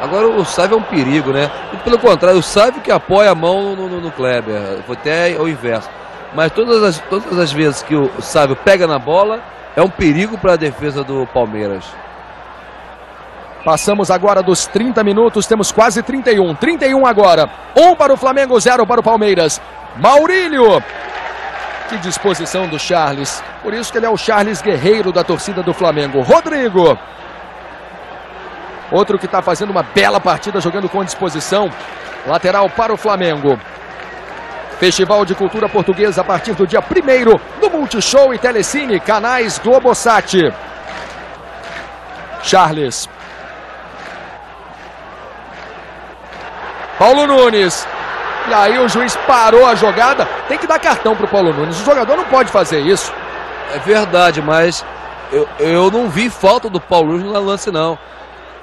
Agora o Sávio é um perigo, né? E pelo contrário, o Sávio que apoia a mão no, no, no Kleber. Foi até o inverso. Mas todas as, todas as vezes que o Sávio pega na bola, é um perigo para a defesa do Palmeiras. Passamos agora dos 30 minutos, temos quase 31. 31 agora. Um para o Flamengo, zero para o Palmeiras. Maurílio. Que disposição do Charles. Por isso que ele é o Charles Guerreiro da torcida do Flamengo. Rodrigo. Outro que está fazendo uma bela partida, jogando com disposição. Lateral para o Flamengo. Festival de Cultura Portuguesa a partir do dia 1 no Multishow e Telecine, canais Globosat. Charles. Paulo Nunes. E aí o juiz parou a jogada. Tem que dar cartão para o Paulo Nunes. O jogador não pode fazer isso. É verdade, mas eu, eu não vi falta do Paulo Nunes no lance, não.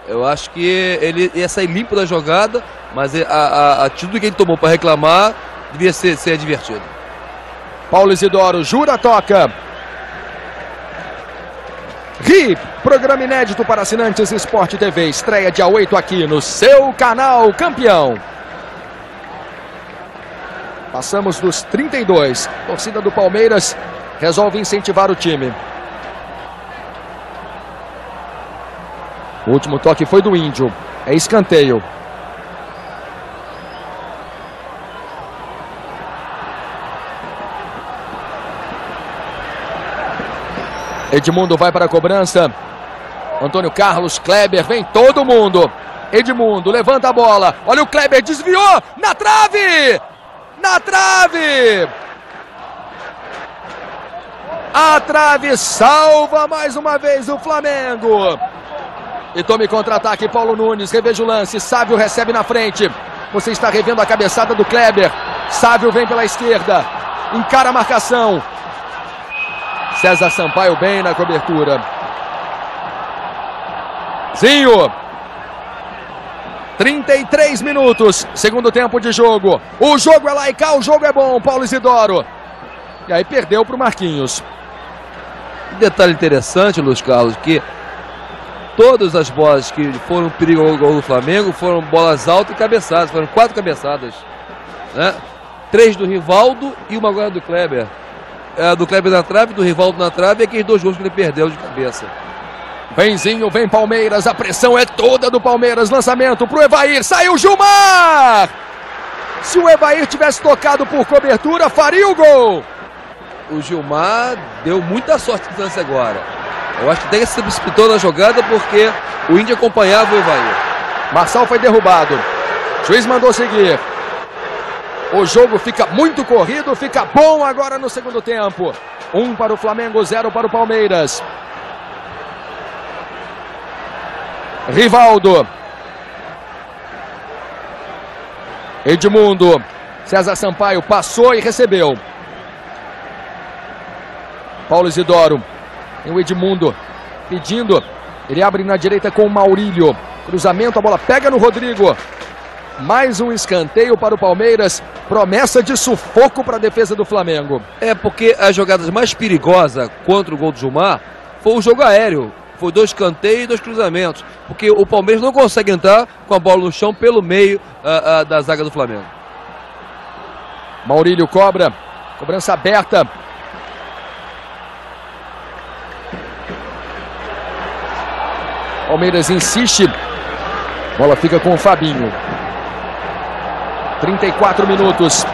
Eu acho que ele ia sair limpo da jogada, mas a, a, a tudo que ele tomou para reclamar devia ser, ser divertido. Paulo Isidoro, jura, toca. RIP, programa inédito para assinantes Esporte TV, estreia dia 8 aqui no seu canal campeão. Passamos dos 32. Torcida do Palmeiras resolve incentivar o time. O último toque foi do Índio. É escanteio. Edmundo vai para a cobrança. Antônio Carlos, Kleber, vem todo mundo. Edmundo levanta a bola. Olha o Kleber, desviou na trave! Na trave! A trave salva mais uma vez o Flamengo. E tome contra-ataque, Paulo Nunes, reveja o lance, Sávio recebe na frente. Você está revendo a cabeçada do Kleber. Sávio vem pela esquerda, encara a marcação. César Sampaio bem na cobertura. Zinho. 33 minutos, segundo tempo de jogo. O jogo é lá o jogo é bom, Paulo Isidoro. E aí perdeu para o Marquinhos. detalhe interessante, Luiz Carlos, que Todas as bolas que foram perigo ao gol do Flamengo foram bolas altas e cabeçadas. Foram quatro cabeçadas. Né? Três do Rivaldo e uma agora do Kleber. É, do Kleber na trave, do Rivaldo na trave e aqueles dois gols que ele perdeu de cabeça. Venzinho, vem Palmeiras, a pressão é toda do Palmeiras. Lançamento pro Evair, saiu Gilmar! Se o Evair tivesse tocado por cobertura, faria o gol. O Gilmar deu muita sorte no lance agora. Eu acho que até que se precipitou na jogada porque o Índio acompanhava o Evair. Marçal foi derrubado. O juiz mandou seguir. O jogo fica muito corrido, fica bom agora no segundo tempo. Um para o Flamengo, zero para o Palmeiras. Rivaldo. Edmundo. César Sampaio passou e recebeu. Paulo Isidoro. Tem o Edmundo pedindo. Ele abre na direita com o Maurílio. Cruzamento, a bola pega no Rodrigo. Mais um escanteio para o Palmeiras. Promessa de sufoco para a defesa do Flamengo. É porque as jogadas mais perigosas contra o gol do Gilmar foi o jogo aéreo. Foi dois escanteios e dois cruzamentos. Porque o Palmeiras não consegue entrar com a bola no chão pelo meio uh, uh, da zaga do Flamengo. Maurílio cobra. Cobrança aberta. Palmeiras insiste. Bola fica com o Fabinho. 34 minutos.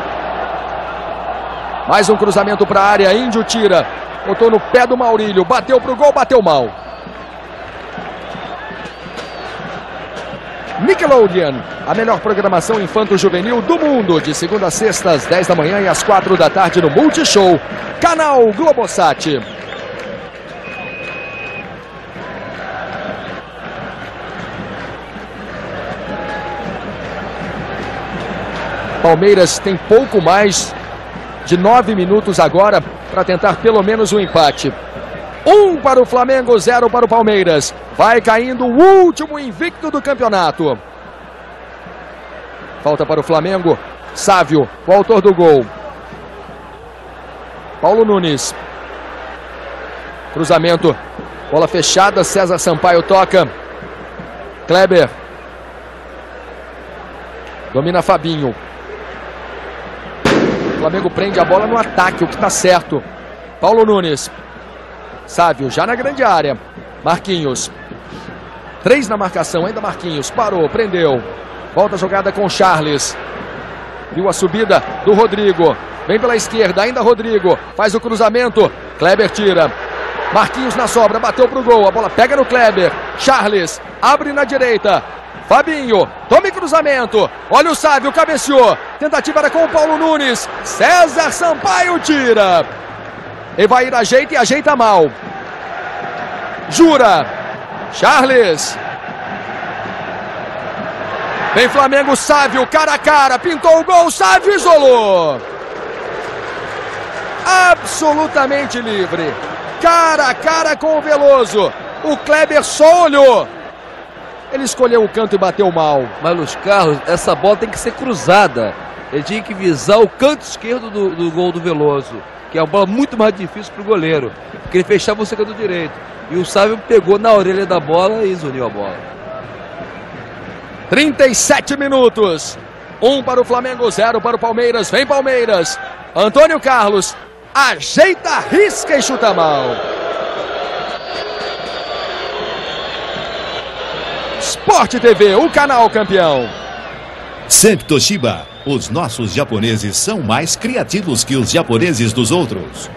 Mais um cruzamento para a área. Índio tira. Botou no pé do Maurílio. Bateu para o gol, bateu mal. Nickelodeon, a melhor programação infanto-juvenil do mundo, de segunda a sexta, às 10 da manhã e às 4 da tarde no Multishow, canal Globosat. Palmeiras tem pouco mais de nove minutos agora para tentar pelo menos um empate. Um para o Flamengo, zero para o Palmeiras. Vai caindo o último invicto do campeonato. Falta para o Flamengo. Sávio, o autor do gol. Paulo Nunes. Cruzamento. Bola fechada. César Sampaio toca. Kleber. Domina Fabinho. Flamengo prende a bola no ataque, o que está certo. Paulo Nunes. Sávio já na grande área. Marquinhos. Três na marcação, ainda Marquinhos. Parou, prendeu. Volta a jogada com Charles. Viu a subida do Rodrigo. Vem pela esquerda, ainda Rodrigo. Faz o cruzamento. Kleber tira. Marquinhos na sobra, bateu pro gol. A bola pega no Kleber. Charles abre na direita. Fabinho, tome cruzamento. Olha o Sávio, cabeceou. Tentativa era com o Paulo Nunes. César Sampaio tira. Evair ajeita e ajeita mal. Jura. Charles. Vem Flamengo, Sávio, cara a cara. Pintou o gol, Sávio isolou. Absolutamente livre. Cara a cara com o Veloso. O Kleber só olhou. Ele escolheu o canto e bateu mal. Mas Luiz Carlos, essa bola tem que ser cruzada. Ele tinha que visar o canto esquerdo do, do gol do Veloso, que é uma bola muito mais difícil para o goleiro, porque ele fechava o secador direito. E o Sávio pegou na orelha da bola e zuniu a bola. 37 minutos. Um para o Flamengo, zero para o Palmeiras. Vem Palmeiras. Antônio Carlos ajeita, risca e chuta mal. Sport TV, o canal campeão. Sempre Toshiba, os nossos japoneses são mais criativos que os japoneses dos outros.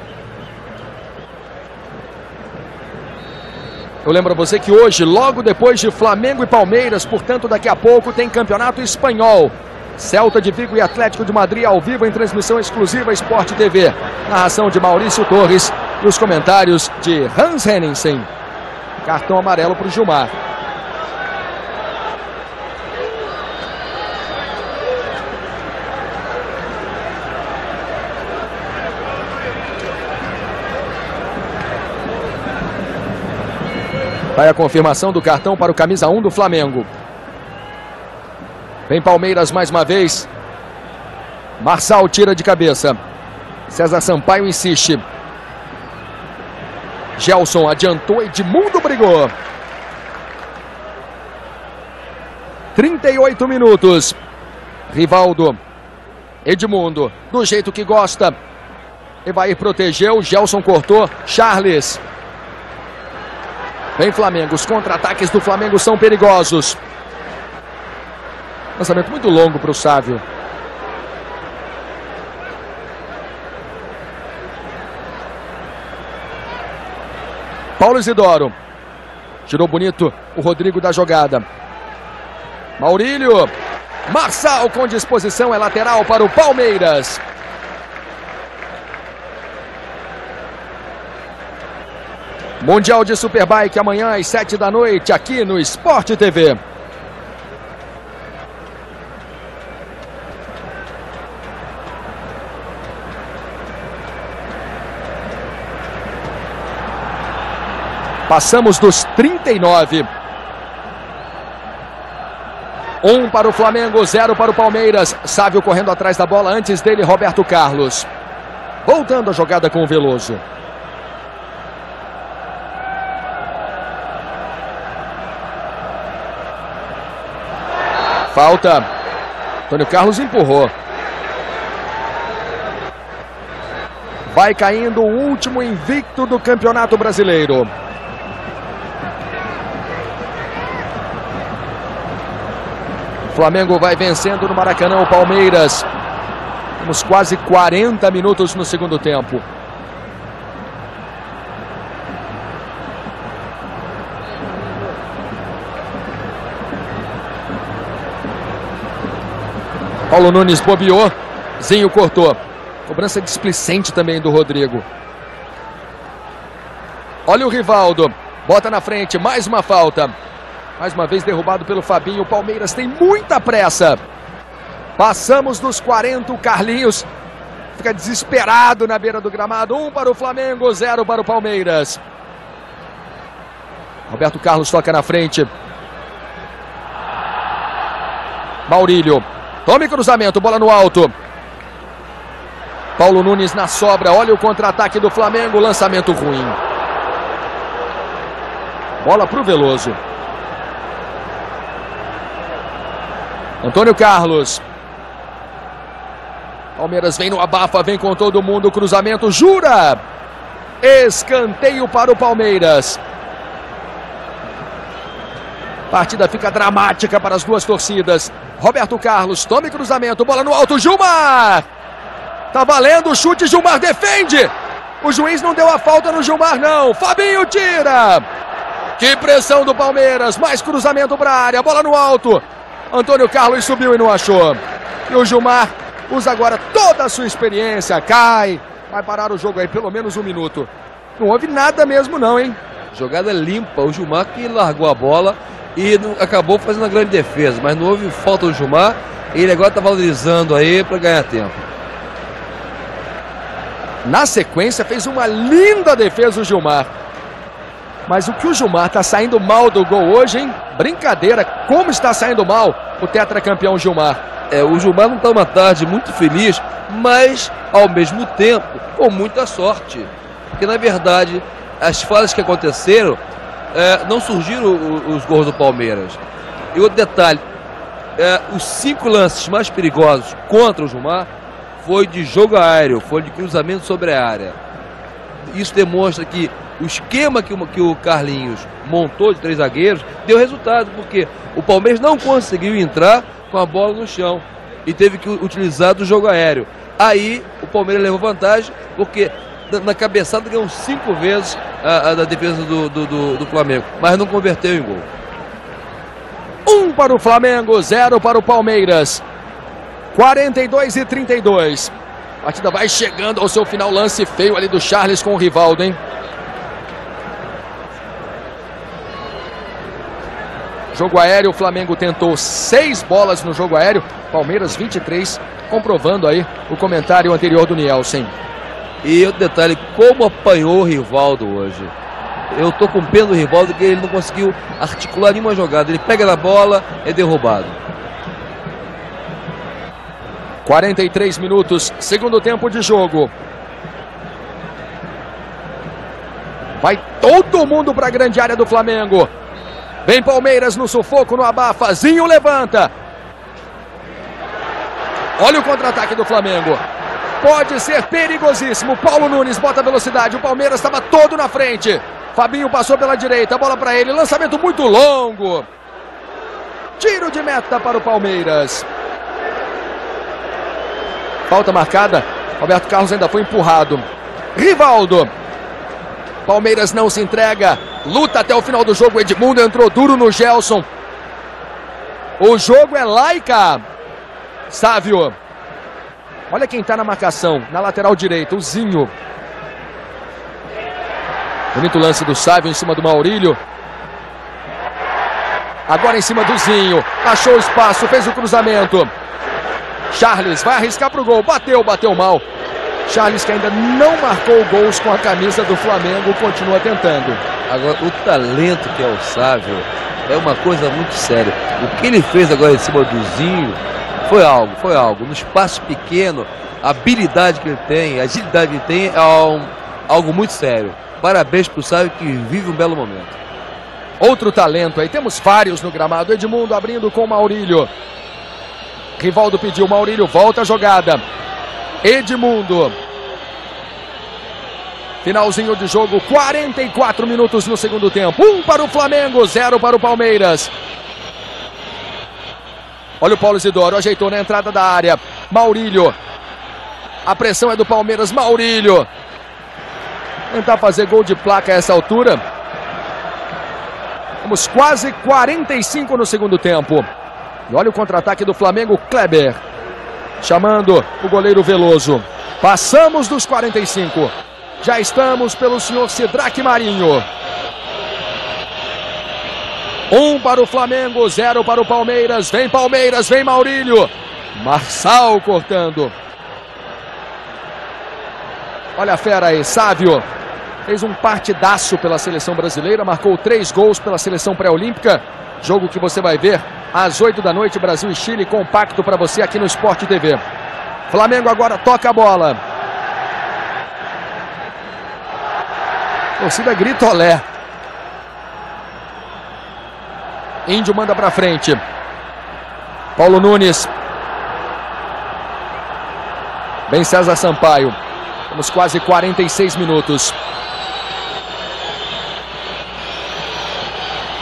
Eu lembro a você que hoje, logo depois de Flamengo e Palmeiras, portanto daqui a pouco tem Campeonato Espanhol. Celta de Vigo e Atlético de Madrid ao vivo em transmissão exclusiva Sport TV. Narração de Maurício Torres e os comentários de Hans Henningsen. Cartão amarelo para o Gilmar. Vai a confirmação do cartão para o camisa 1 do Flamengo. Vem Palmeiras mais uma vez. Marçal tira de cabeça. César Sampaio insiste. Gelson adiantou, Edmundo brigou. 38 minutos. Rivaldo. Edmundo, do jeito que gosta. Evair protegeu, Gelson cortou, Charles. Vem Flamengo, os contra-ataques do Flamengo são perigosos. Lançamento muito longo para o Sávio. Paulo Isidoro. Tirou bonito o Rodrigo da jogada. Maurílio. Marçal com disposição, é lateral para o Palmeiras. Mundial de Superbike amanhã às sete da noite aqui no Esporte TV. Passamos dos 39. Um para o Flamengo, zero para o Palmeiras. Sávio correndo atrás da bola, antes dele Roberto Carlos. Voltando a jogada com o Veloso. Falta. Antônio Carlos empurrou. Vai caindo o último invicto do Campeonato Brasileiro. Flamengo vai vencendo no Maracanã o Palmeiras. Temos quase 40 minutos no segundo tempo. Paulo Nunes bobeou. Zinho cortou. Cobrança displicente também do Rodrigo. Olha o Rivaldo. Bota na frente. Mais uma falta. Mais uma vez derrubado pelo Fabinho. O Palmeiras tem muita pressa. Passamos dos 40. O Carlinhos fica desesperado na beira do gramado. Um para o Flamengo, zero para o Palmeiras. Roberto Carlos toca na frente. Maurílio. Tome cruzamento, bola no alto. Paulo Nunes na sobra, olha o contra-ataque do Flamengo, lançamento ruim. Bola para o Veloso. Antônio Carlos. Palmeiras vem no abafa, vem com todo mundo, cruzamento, jura! Escanteio para o Palmeiras. Partida fica dramática para as duas torcidas. Roberto Carlos, tome cruzamento, bola no alto, Gilmar! Tá valendo o chute, Gilmar defende! O juiz não deu a falta no Gilmar, não. Fabinho tira! Que pressão do Palmeiras, mais cruzamento para a área, bola no alto. Antônio Carlos subiu e não achou. E o Gilmar usa agora toda a sua experiência, cai, vai parar o jogo aí pelo menos um minuto. Não houve nada mesmo não, hein? Jogada limpa, o Gilmar que largou a bola e não, acabou fazendo uma grande defesa, mas não houve falta do Gilmar. Ele agora está valorizando aí para ganhar tempo. Na sequência, fez uma linda defesa o Gilmar. Mas o que o Gilmar está saindo mal do gol hoje, hein? Brincadeira, como está saindo mal o tetracampeão Gilmar. É, o Gilmar não está uma tarde muito feliz, mas ao mesmo tempo com muita sorte. Porque na verdade, as falhas que aconteceram é, não surgiram os gols do Palmeiras. E outro detalhe, é, os cinco lances mais perigosos contra o Gilmar foi de jogo aéreo, foi de cruzamento sobre a área. Isso demonstra que o esquema que que o Carlinhos montou de três zagueiros deu resultado, porque o Palmeiras não conseguiu entrar com a bola no chão e teve que utilizar do jogo aéreo. Aí o Palmeiras levou vantagem, porque na cabeçada ganhou cinco vezes a, a da defesa do, do, do, do, Flamengo, mas não converteu em gol. Um para o Flamengo, zero para o Palmeiras. 42 e 32. A partida vai chegando ao seu final. Lance feio ali do Charles com o Rivaldo, hein? Jogo aéreo, o Flamengo tentou seis bolas no jogo aéreo, Palmeiras 23, comprovando aí o comentário anterior do Nielsen. E outro detalhe, como apanhou o Rivaldo hoje. Eu tô com pena do Rivaldo que ele não conseguiu articular nenhuma jogada. Ele pega na bola, é derrubado. 43 minutos, segundo tempo de jogo. Vai todo mundo para a grande área do Flamengo. Vem Palmeiras no sufoco, no abafazinho, levanta. Olha o contra-ataque do Flamengo. Pode ser perigosíssimo. Paulo Nunes bota velocidade, o Palmeiras estava todo na frente. Fabinho passou pela direita, bola para ele, lançamento muito longo. Tiro de meta para o Palmeiras. Falta marcada. Roberto Carlos ainda foi empurrado. Rivaldo. Palmeiras não se entrega. Luta até o final do jogo. Edmundo entrou duro no Gelson. O jogo é laica. Sávio. Olha quem está na marcação. Na lateral direita, o Zinho. Bonito lance do Sávio em cima do Maurílio. Agora em cima do Zinho. Achou espaço, fez o cruzamento. Charles vai arriscar para o gol. Bateu, bateu mal. Charles que ainda não marcou gols com a camisa do Flamengo, continua tentando. Agora, o talento que é o Sávio é uma coisa muito séria. O que ele fez agora em cima do Zinho foi algo, foi algo. No espaço pequeno, a habilidade que ele tem, a agilidade que ele tem é um, algo muito sério. Parabéns para o Sávio que vive um belo momento. Outro talento aí, temos vários no gramado. Edmundo abrindo com Maurílio. Rivaldo pediu, Maurílio volta a jogada. Edmundo. Finalzinho de jogo, 44 minutos no segundo tempo. Um para o Flamengo, zero para o Palmeiras. Olha o Paulo Isidoro, ajeitou na entrada da área. Maurílio. A pressão é do Palmeiras, Maurílio. Tentar fazer gol de placa a essa altura. Temos quase 45 no segundo tempo. E olha o contra-ataque do Flamengo, Kleber. Chamando o goleiro Veloso. Passamos dos 45. Já estamos pelo senhor Sidraque Marinho. Um para o Flamengo, zero para o Palmeiras. Vem Palmeiras, vem Maurílio. Marçal cortando. Olha a fera aí, Sávio. Fez um partidaço pela seleção brasileira, marcou três gols pela seleção pré-olímpica. Jogo que você vai ver às 8 da noite, Brasil e Chile, compacto para você aqui no Sport TV. Flamengo agora toca a bola. Torcida grita olé. Índio manda para frente. Paulo Nunes. Bem César Sampaio. Temos quase 46 minutos.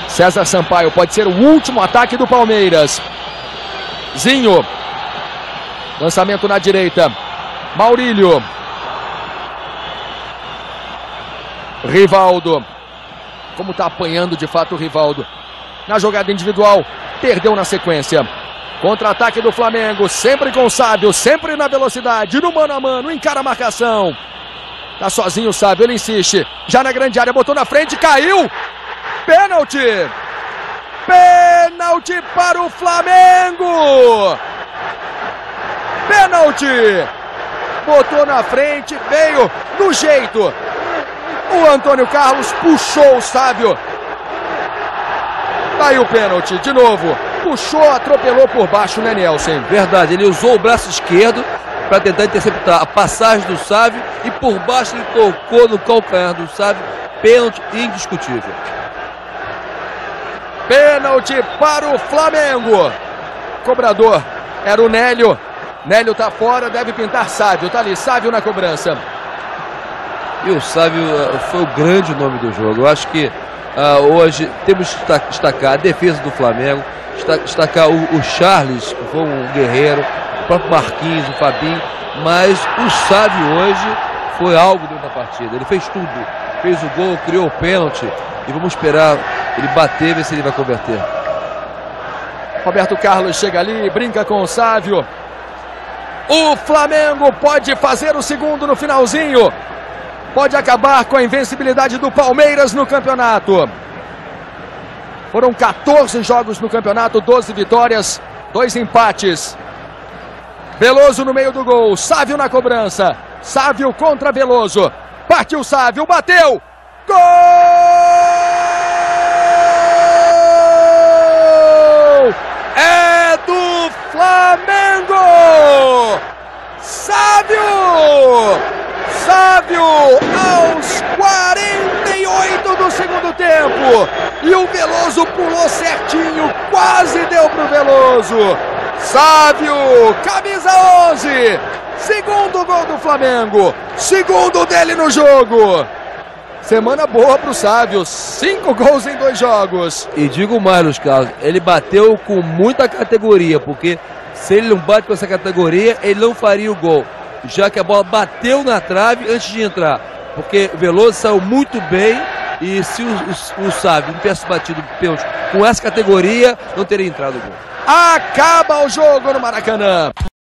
César Sampaio pode ser o último ataque do Palmeiras. Zinho. Lançamento na direita. Maurílio. Rivaldo. Como está apanhando de fato o Rivaldo. Na jogada individual, perdeu na sequência. Contra-ataque do Flamengo, sempre com o Sábio, sempre na velocidade, no mano a mano, encara a marcação. Tá sozinho o Sábio, ele insiste. Já na grande área, botou na frente, caiu. Pênalti! Pênalti para o Flamengo! Pênalti! Botou na frente, veio no jeito. O Antônio Carlos puxou o Sábio. Tá aí o pênalti, de novo. Puxou, atropelou por baixo, né, Nelson? Verdade, ele usou o braço esquerdo para tentar interceptar a passagem do Sávio e por baixo ele tocou no calcanhar do Sávio. Pênalti indiscutível. Pênalti para o Flamengo. Cobrador era o Nélio. Nélio tá fora, deve pintar Sávio. Tá ali, Sávio na cobrança. E o Sávio uh, foi o grande nome do jogo. Eu acho que uh, hoje temos que destacar a defesa do Flamengo, destacar o, o, Charles, que foi um guerreiro, o próprio Marquinhos, o Fabinho, mas o Sávio hoje foi algo dentro da partida. Ele fez tudo. Fez o gol, criou o pênalti e vamos esperar ele bater, ver se ele vai converter. Roberto Carlos chega ali, brinca com o Sávio. O Flamengo pode fazer o segundo no finalzinho. Pode acabar com a invencibilidade do Palmeiras no campeonato. Foram 14 jogos no campeonato, 12 vitórias, dois empates. Veloso no meio do gol, Sávio na cobrança. Sávio contra Veloso. Partiu Sávio, bateu. Gol! é do Flamengo! Sávio! Sávio aos 48 do segundo tempo. E o Veloso pulou certinho, quase deu pro Veloso. Sávio, camisa 11. Segundo gol do Flamengo. Segundo dele no jogo. Semana boa para o Sávio. Cinco gols em dois jogos. E digo mais, Luiz Carlos, ele bateu com muita categoria, porque se ele não bate com essa categoria, ele não faria o gol. Já que a bola bateu na trave antes de entrar. Porque o Veloso saiu muito bem e se o, o, o não tivesse batido pênalti com essa categoria, não teria entrado o gol. Acaba o jogo no Maracanã.